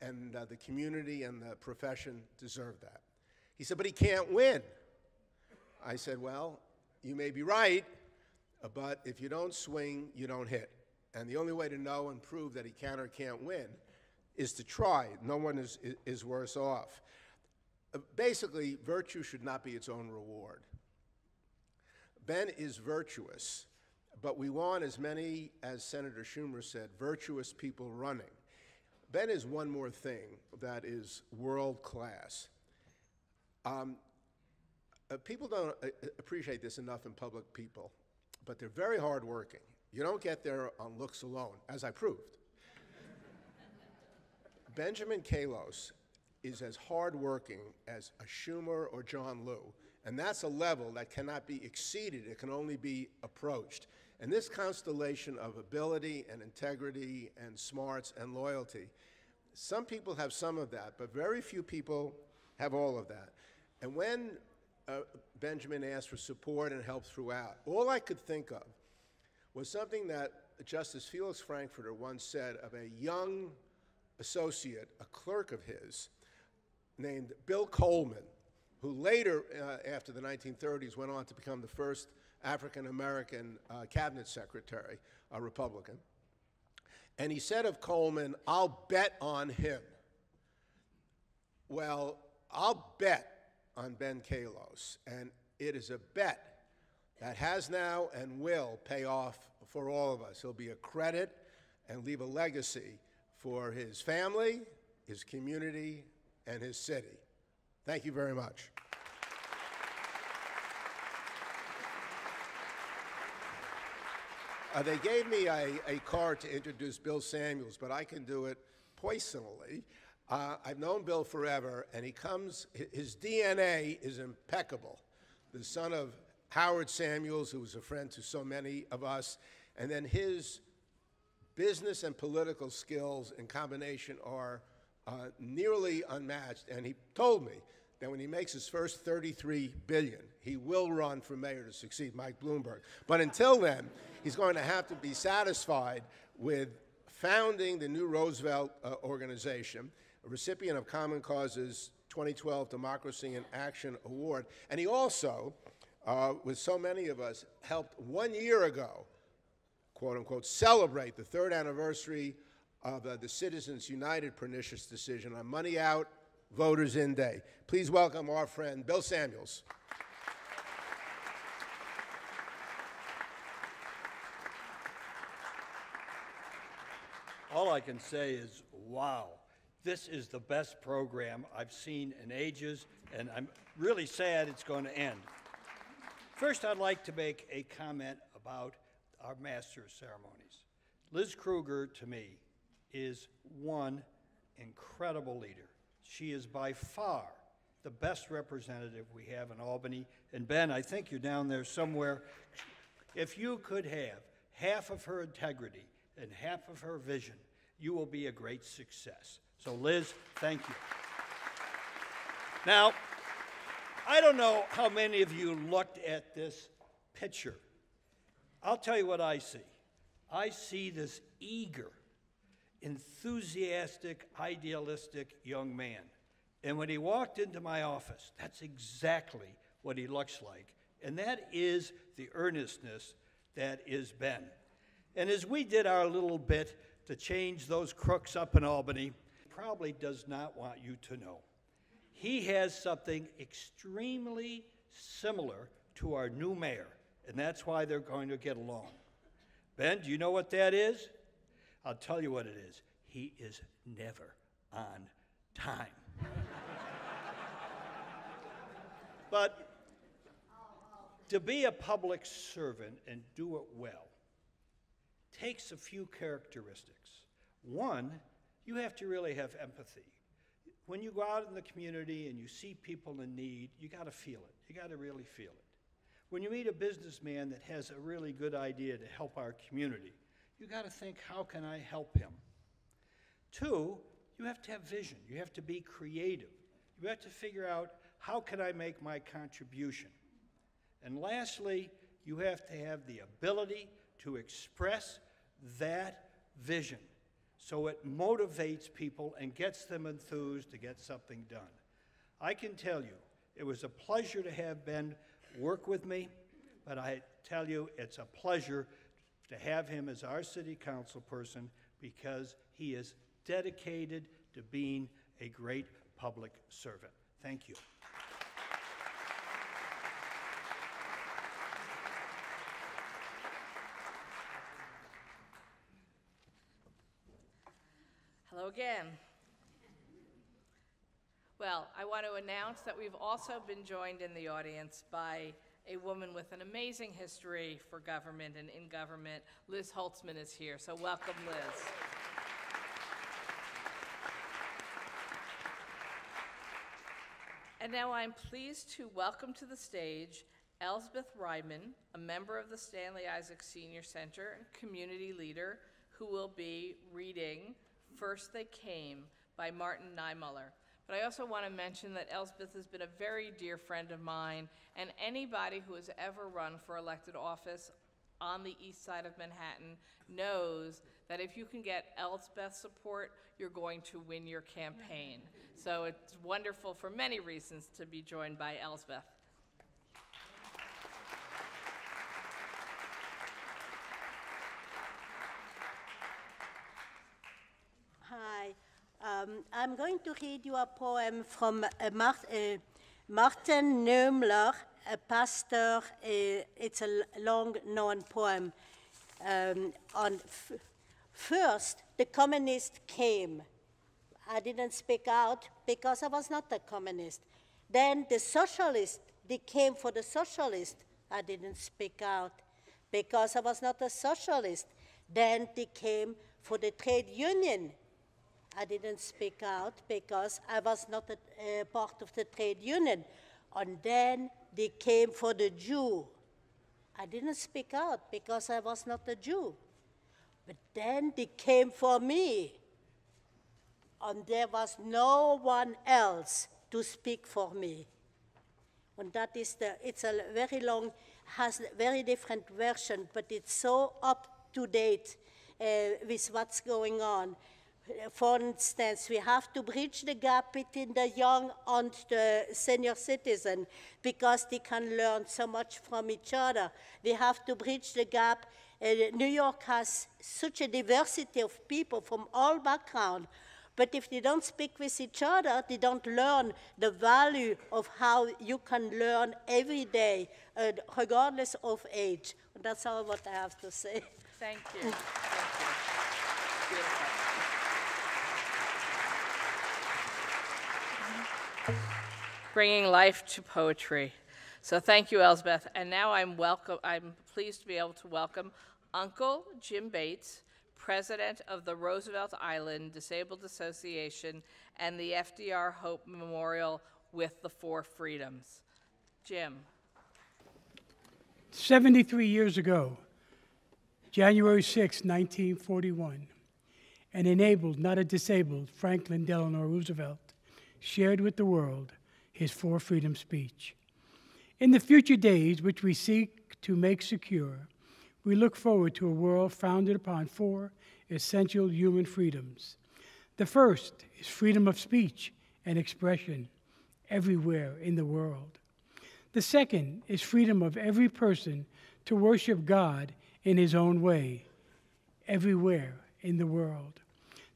and uh, the community and the profession deserve that. He said, but he can't win. I said, well, you may be right, but if you don't swing, you don't hit. And the only way to know and prove that he can or can't win is to try. No one is, is worse off. Uh, basically, virtue should not be its own reward. Ben is virtuous, but we want as many, as Senator Schumer said, virtuous people running. Ben is one more thing that is world class. Um, uh, people don't uh, uh, appreciate this enough in public people, but they're very hardworking. You don't get there on looks alone, as I proved. Benjamin Kallos is as hardworking as a Schumer or John Liu, and that's a level that cannot be exceeded. It can only be approached. And this constellation of ability and integrity and smarts and loyalty, some people have some of that, but very few people have all of that. And when uh, Benjamin asked for support and help throughout, all I could think of was something that Justice Felix Frankfurter once said of a young associate, a clerk of his, named Bill Coleman, who later, uh, after the 1930s, went on to become the first African American uh, cabinet secretary, a Republican. And he said of Coleman, I'll bet on him. Well, I'll bet on Ben Kallos, and it is a bet that has now and will pay off for all of us. He'll be a credit and leave a legacy for his family, his community, and his city. Thank you very much. Uh, they gave me a, a card to introduce Bill Samuels, but I can do it personally. Uh, I've known Bill forever, and he comes, his DNA is impeccable. The son of Howard Samuels, who was a friend to so many of us, and then his business and political skills in combination are uh, nearly unmatched. And he told me that when he makes his first 33 billion, he will run for mayor to succeed Mike Bloomberg. But until then, he's going to have to be satisfied with founding the new Roosevelt uh, organization, a recipient of Common Cause's 2012 Democracy in Action Award. And he also, uh, with so many of us, helped one year ago, quote unquote, celebrate the third anniversary of uh, the Citizens United pernicious decision on money out, Voters In Day. Please welcome our friend Bill Samuels. All I can say is, wow, this is the best program I've seen in ages, and I'm really sad it's going to end. First, I'd like to make a comment about our master of ceremonies. Liz Krueger, to me, is one incredible leader. She is by far the best representative we have in Albany. And Ben, I think you're down there somewhere. If you could have half of her integrity and half of her vision, you will be a great success. So, Liz, thank you. Now, I don't know how many of you looked at this picture. I'll tell you what I see. I see this eager, enthusiastic, idealistic young man. And when he walked into my office, that's exactly what he looks like. And that is the earnestness that is Ben. And as we did our little bit to change those crooks up in Albany, probably does not want you to know. He has something extremely similar to our new mayor, and that's why they're going to get along. Ben, do you know what that is? I'll tell you what it is. He is never on time. but to be a public servant and do it well takes a few characteristics. One, you have to really have empathy. When you go out in the community and you see people in need, you got to feel it. You got to really feel it. When you meet a businessman that has a really good idea to help our community, you got to think, how can I help him? Two, you have to have vision. You have to be creative. You have to figure out, how can I make my contribution? And lastly, you have to have the ability to express that vision so it motivates people and gets them enthused to get something done. I can tell you, it was a pleasure to have Ben work with me, but I tell you, it's a pleasure to have him as our city council person because he is dedicated to being a great public servant. Thank you. Hello again. Well, I want to announce that we've also been joined in the audience by a woman with an amazing history for government and in government. Liz Holtzman is here, so welcome, Liz. And now I'm pleased to welcome to the stage Elsbeth Ryman, a member of the Stanley Isaac Senior Center and community leader, who will be reading First They Came by Martin Niemöller. But I also want to mention that Elsbeth has been a very dear friend of mine, and anybody who has ever run for elected office on the east side of Manhattan knows that if you can get Elsbeth's support, you're going to win your campaign. So it's wonderful for many reasons to be joined by Elsbeth. Hi. Um, I'm going to read you a poem from uh, uh, Martin Niemöller, a pastor, uh, it's a long known poem. Um, on first, the communist came. I didn't speak out because I was not a communist. Then the socialist, they came for the socialist. I didn't speak out because I was not a socialist. Then they came for the trade union. I didn't speak out because I was not a, part of the trade union. And then they came for the Jew. I didn't speak out because I was not a Jew. But then they came for me. And there was no one else to speak for me. And that is the, it's a very long, has very different version, but it's so up to date uh, with what's going on. For instance, we have to bridge the gap between the young and the senior citizen because they can learn so much from each other. We have to bridge the gap. Uh, New York has such a diversity of people from all backgrounds, but if they don't speak with each other, they don't learn the value of how you can learn every day, uh, regardless of age. That's all what I have to say. Thank you. Thank you. Bringing life to poetry. So thank you, Elsbeth. And now I'm welcome. I'm pleased to be able to welcome Uncle Jim Bates, President of the Roosevelt Island Disabled Association and the FDR Hope Memorial with the Four Freedoms. Jim. 73 years ago, January 6, 1941, an enabled, not a disabled, Franklin Delano Roosevelt shared with the world his Four Freedom speech. In the future days, which we seek to make secure, we look forward to a world founded upon four essential human freedoms. The first is freedom of speech and expression everywhere in the world. The second is freedom of every person to worship God in his own way, everywhere in the world.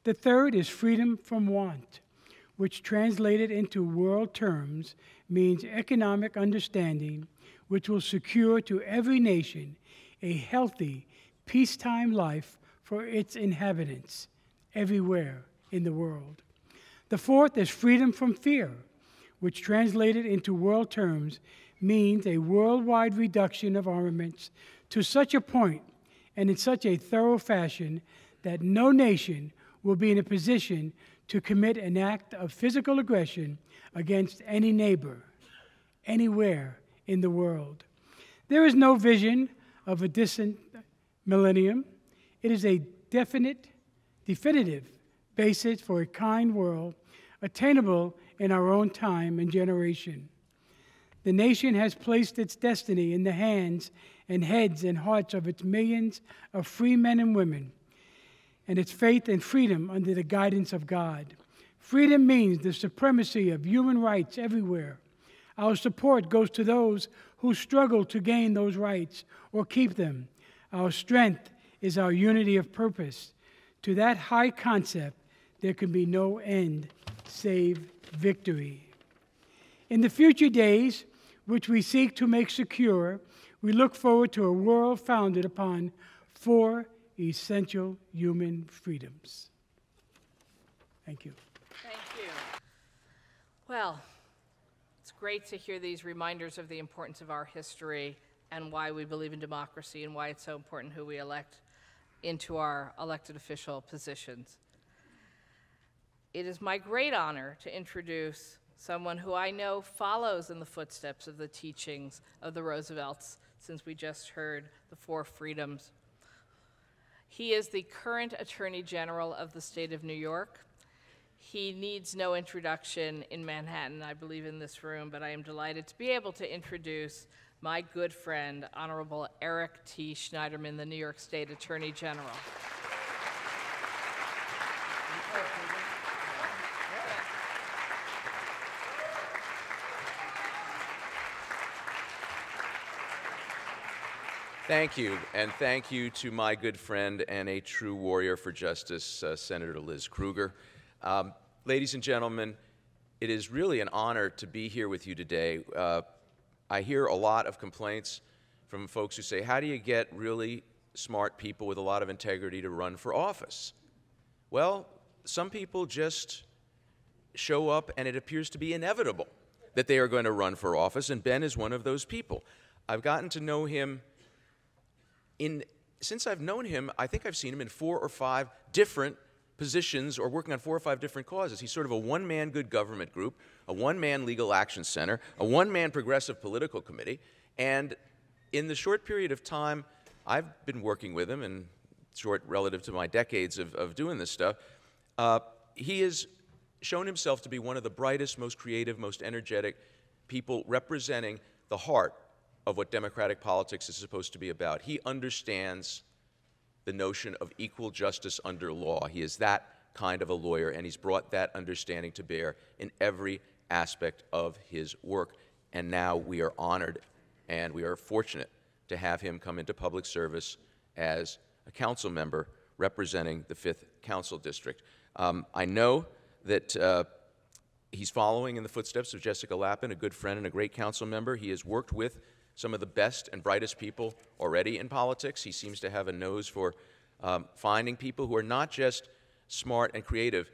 The third is freedom from want, which translated into world terms means economic understanding, which will secure to every nation a healthy, peacetime life for its inhabitants everywhere in the world. The fourth is freedom from fear, which translated into world terms means a worldwide reduction of armaments to such a point and in such a thorough fashion that no nation will be in a position to commit an act of physical aggression against any neighbor, anywhere in the world. There is no vision of a distant millennium. It is a definite, definitive basis for a kind world attainable in our own time and generation. The nation has placed its destiny in the hands and heads and hearts of its millions of free men and women, and its faith and freedom under the guidance of God. Freedom means the supremacy of human rights everywhere. Our support goes to those who struggle to gain those rights or keep them. Our strength is our unity of purpose. To that high concept, there can be no end save victory. In the future days, which we seek to make secure, we look forward to a world founded upon four essential human freedoms. Thank you. Thank you. Well, it's great to hear these reminders of the importance of our history and why we believe in democracy and why it's so important who we elect into our elected official positions. It is my great honor to introduce someone who I know follows in the footsteps of the teachings of the Roosevelts, since we just heard the Four Freedoms. He is the current Attorney General of the state of New York. He needs no introduction in Manhattan, I believe, in this room, but I am delighted to be able to introduce my good friend, Honorable Eric T. Schneiderman, the New York State Attorney General. Thank you, and thank you to my good friend and a true warrior for justice, uh, Senator Liz Krueger. Um, ladies and gentlemen, it is really an honor to be here with you today. Uh, I hear a lot of complaints from folks who say, How do you get really smart people with a lot of integrity to run for office? Well, some people just show up and it appears to be inevitable that they are going to run for office, and Ben is one of those people. I've gotten to know him in since I've known him, I think I've seen him in four or five different positions or working on four or five different causes. He's sort of a one man good government group, a one man legal action center, a one man progressive political committee. And in the short period of time I've been working with him, and short relative to my decades of, of doing this stuff, uh, he has shown himself to be one of the brightest, most creative, most energetic people representing the heart of what democratic politics is supposed to be about. He understands the notion of equal justice under law. He is that kind of a lawyer, and he's brought that understanding to bear in every aspect of his work. And now we are honored and we are fortunate to have him come into public service as a council member representing the 5th Council District. Um, I know that uh, he's following in the footsteps of Jessica Lappin, a good friend and a great council member. He has worked with some of the best and brightest people already in politics. He seems to have a nose for um, finding people who are not just smart and creative,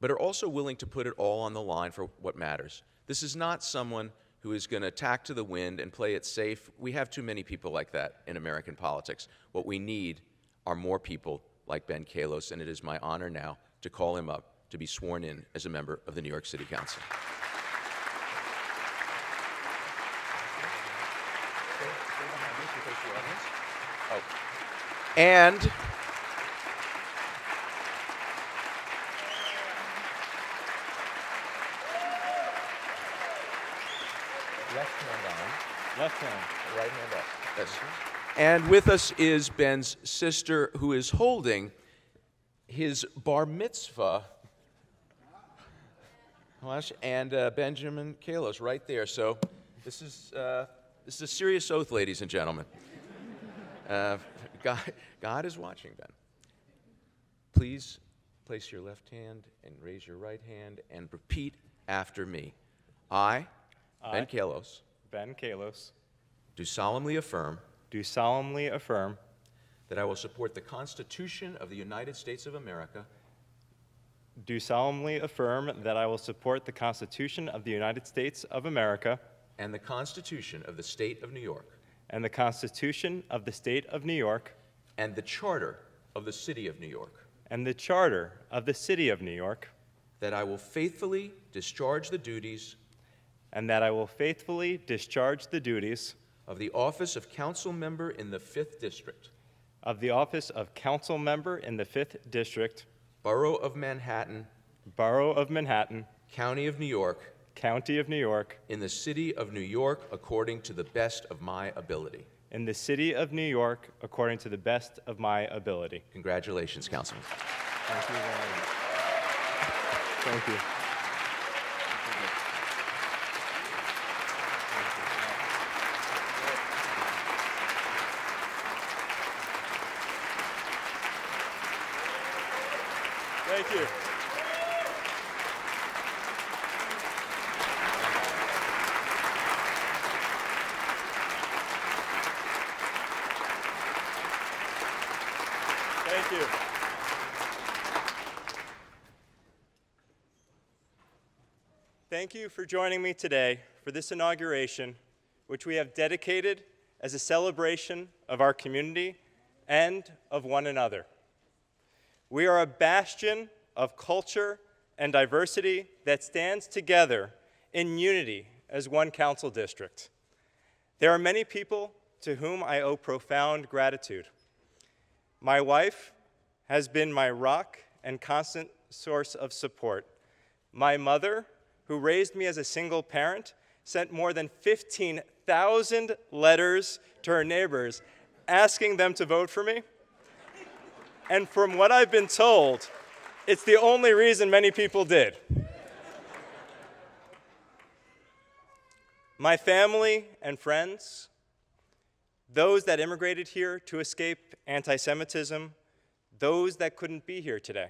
but are also willing to put it all on the line for what matters. This is not someone who is going to tack to the wind and play it safe. We have too many people like that in American politics. What we need are more people like Ben Kallos, and it is my honor now to call him up to be sworn in as a member of the New York City Council. Oh. And left hand on. Left hand. Right hand up. Yes. And with us is Ben's sister, who is holding his bar mitzvah. And uh, Benjamin Kallos right there. So this is, uh, this is a serious oath, ladies and gentlemen. Uh, God, God is watching, Ben. Please place your left hand and raise your right hand and repeat after me. I, I, Ben Kallos, Ben Kallos, do solemnly affirm do solemnly affirm that I will support the Constitution of the United States of America do solemnly affirm that I will support the Constitution of the United States of America and the Constitution of the State of New York and the Constitution of the State of New York and the Charter of the City of New York. and the Charter of the City of New York. That I will faithfully discharge the duties and that I will faithfully discharge the duties of the office of council member in the 5th District. of the office of council member in the 5th District Borough of Manhattan. Borough of Manhattan County of New York County of New York in the city of New York according to the best of my ability in the city of New York according to the best of my ability. Congratulations, Councilman. Thank you very much. Thank you. Thank you. Thank you. Thank you for joining me today for this inauguration, which we have dedicated as a celebration of our community and of one another. We are a bastion of culture and diversity that stands together in unity as one council district. There are many people to whom I owe profound gratitude. My wife has been my rock and constant source of support. My mother, who raised me as a single parent, sent more than 15,000 letters to her neighbors asking them to vote for me. And from what I've been told, it's the only reason many people did. My family and friends, those that immigrated here to escape anti Semitism, those that couldn't be here today,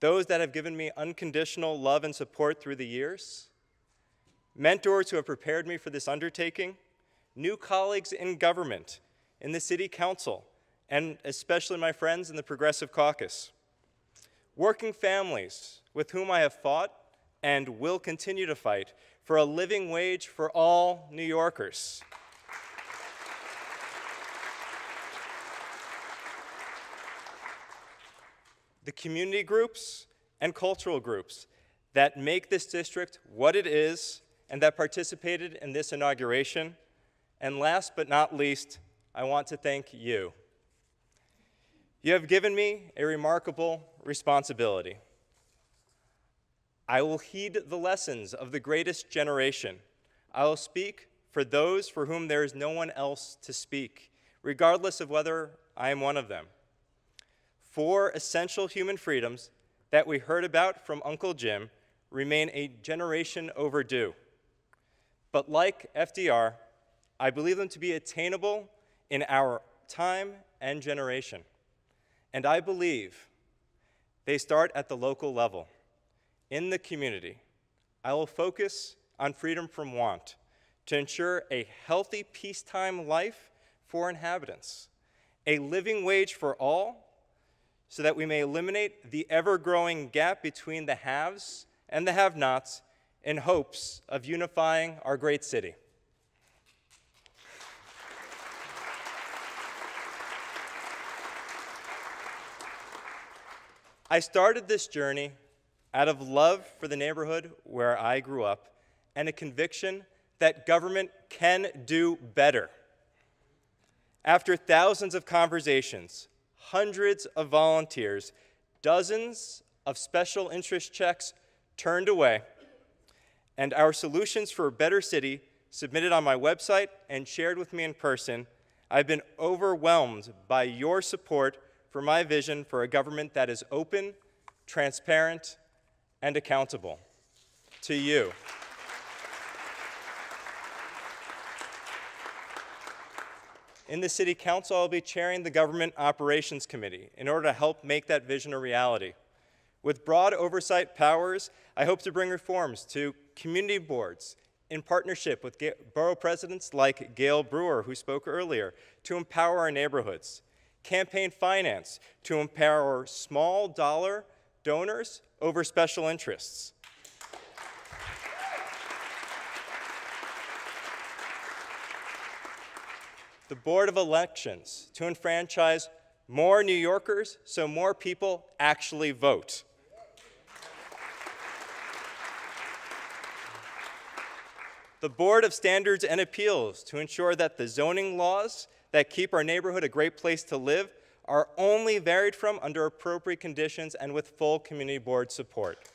those that have given me unconditional love and support through the years, mentors who have prepared me for this undertaking, new colleagues in government, in the City Council, and especially my friends in the Progressive Caucus, working families with whom I have fought and will continue to fight for a living wage for all New Yorkers. The community groups and cultural groups that make this district what it is and that participated in this inauguration. And last but not least, I want to thank you. You have given me a remarkable responsibility. I will heed the lessons of the greatest generation. I will speak for those for whom there is no one else to speak, regardless of whether I am one of them. Four essential human freedoms that we heard about from Uncle Jim remain a generation overdue. But like FDR, I believe them to be attainable in our time and generation. And I believe they start at the local level, in the community. I will focus on freedom from want to ensure a healthy peacetime life for inhabitants, a living wage for all, so that we may eliminate the ever growing gap between the haves and the have nots in hopes of unifying our great city. I started this journey out of love for the neighborhood where I grew up and a conviction that government can do better. After thousands of conversations, hundreds of volunteers, dozens of special interest checks turned away, and our solutions for a better city submitted on my website and shared with me in person, I've been overwhelmed by your support for my vision for a government that is open, transparent, and accountable. To you. In the City Council, I'll be chairing the Government Operations Committee in order to help make that vision a reality. With broad oversight powers, I hope to bring reforms to community boards in partnership with borough presidents like Gale Brewer, who spoke earlier, to empower our neighborhoods campaign finance to empower small dollar donors over special interests. The Board of Elections to enfranchise more New Yorkers so more people actually vote. The Board of Standards and Appeals to ensure that the zoning laws that keep our neighborhood a great place to live are only varied from under appropriate conditions and with full community board support.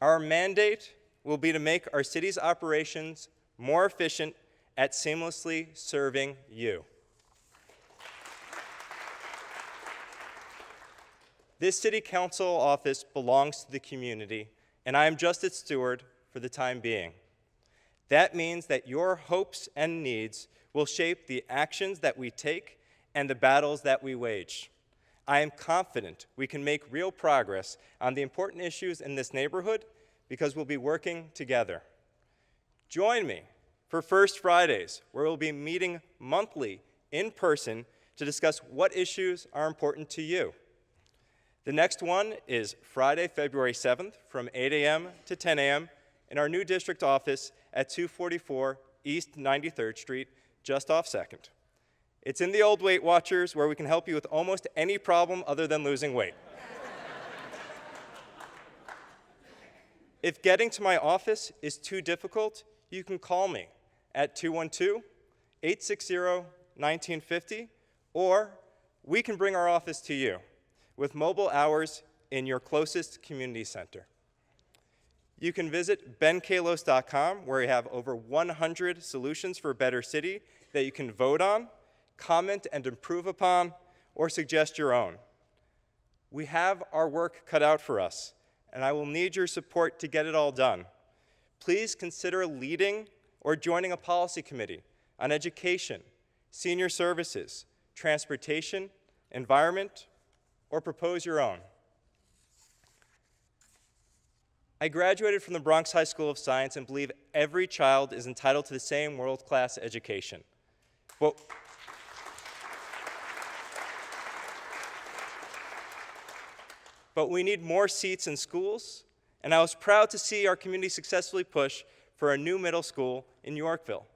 Our mandate will be to make our city's operations more efficient at seamlessly serving you. This city council office belongs to the community, and I am just its steward for the time being. That means that your hopes and needs will shape the actions that we take and the battles that we wage. I am confident we can make real progress on the important issues in this neighborhood because we'll be working together. Join me for First Fridays, where we'll be meeting monthly in person to discuss what issues are important to you. The next one is Friday, February 7th from 8 a.m. to 10 a.m. in our new district office at 244 East 93rd Street, just off 2nd. It's in the old Weight Watchers where we can help you with almost any problem other than losing weight. If getting to my office is too difficult, you can call me at 212 860 1950, or we can bring our office to you with mobile hours in your closest community center. You can visit benkallos.com where we have over 100 solutions for a better city that you can vote on, comment and improve upon, or suggest your own. We have our work cut out for us, and I will need your support to get it all done. Please consider leading or joining a policy committee on education, senior services, transportation, environment, or propose your own. I graduated from the Bronx High School of Science and believe every child is entitled to the same world class education. But, but we need more seats in schools, and I was proud to see our community successfully push for a new middle school in Yorkville.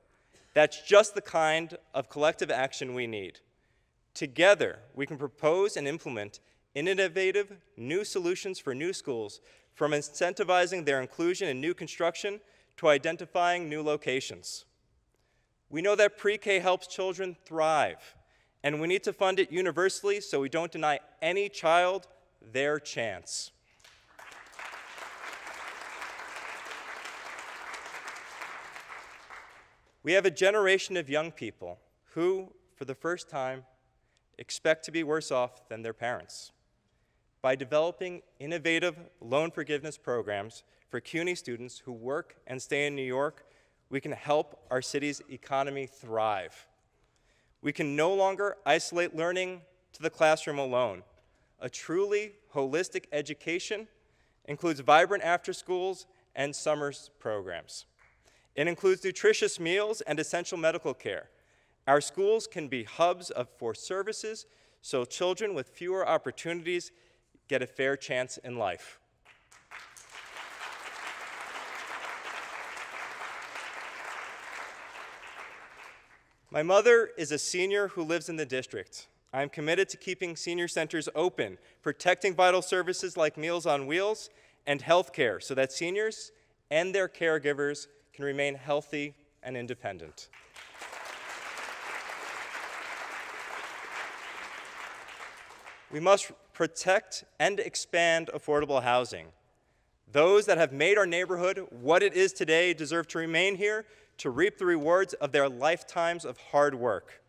That's just the kind of collective action we need. Together, we can propose and implement innovative new solutions for new schools, from incentivizing their inclusion in new construction to identifying new locations. We know that pre-K helps children thrive, and we need to fund it universally so we don't deny any child their chance. We have a generation of young people who, for the first time, expect to be worse off than their parents. By developing innovative loan forgiveness programs for CUNY students who work and stay in New York, we can help our city's economy thrive. We can no longer isolate learning to the classroom alone. A truly holistic education includes vibrant after schools and summers programs. It includes nutritious meals and essential medical care. Our schools can be hubs of, for services so children with fewer opportunities get a fair chance in life. My mother is a senior who lives in the district. I am committed to keeping senior centers open, protecting vital services like Meals on Wheels and health care so that seniors and their caregivers can remain healthy and independent. We must protect and expand affordable housing. Those that have made our neighborhood what it is today deserve to remain here to reap the rewards of their lifetimes of hard work.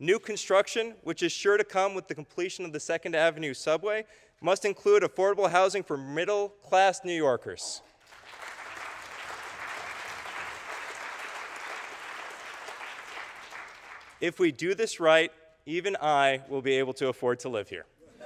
New construction, which is sure to come with the completion of the Second Avenue subway, must include affordable housing for middle class New Yorkers. If we do this right, even I will be able to afford to live here.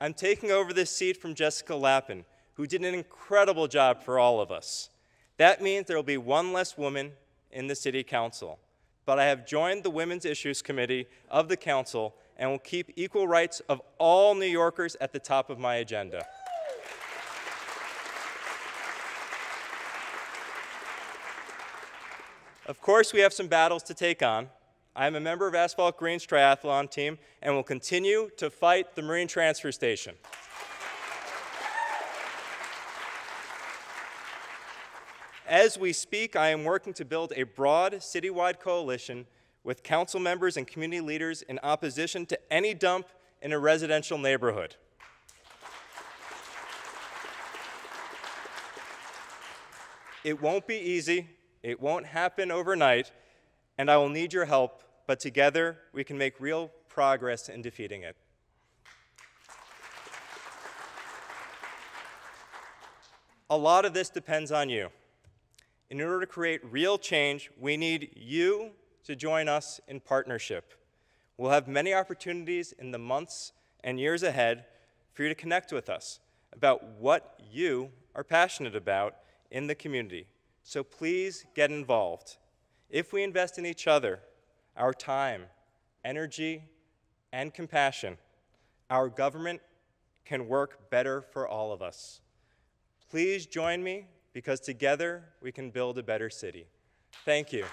I'm taking over this seat from Jessica Lappin, who did an incredible job for all of us. That means there will be one less woman in the City Council. But I have joined the Women's Issues Committee of the Council and will keep equal rights of all New Yorkers at the top of my agenda. Of course, we have some battles to take on. I am a member of Asphalt Green's triathlon team and will continue to fight the Marine Transfer Station. As we speak, I am working to build a broad citywide coalition with council members and community leaders in opposition to any dump in a residential neighborhood. It won't be easy, it won't happen overnight, and I will need your help, but together we can make real progress in defeating it. A lot of this depends on you. In order to create real change, we need you to join us in partnership. We'll have many opportunities in the months and years ahead for you to connect with us about what you are passionate about in the community. So please get involved. If we invest in each other, our time, energy, and compassion, our government can work better for all of us. Please join me because together we can build a better city. Thank you.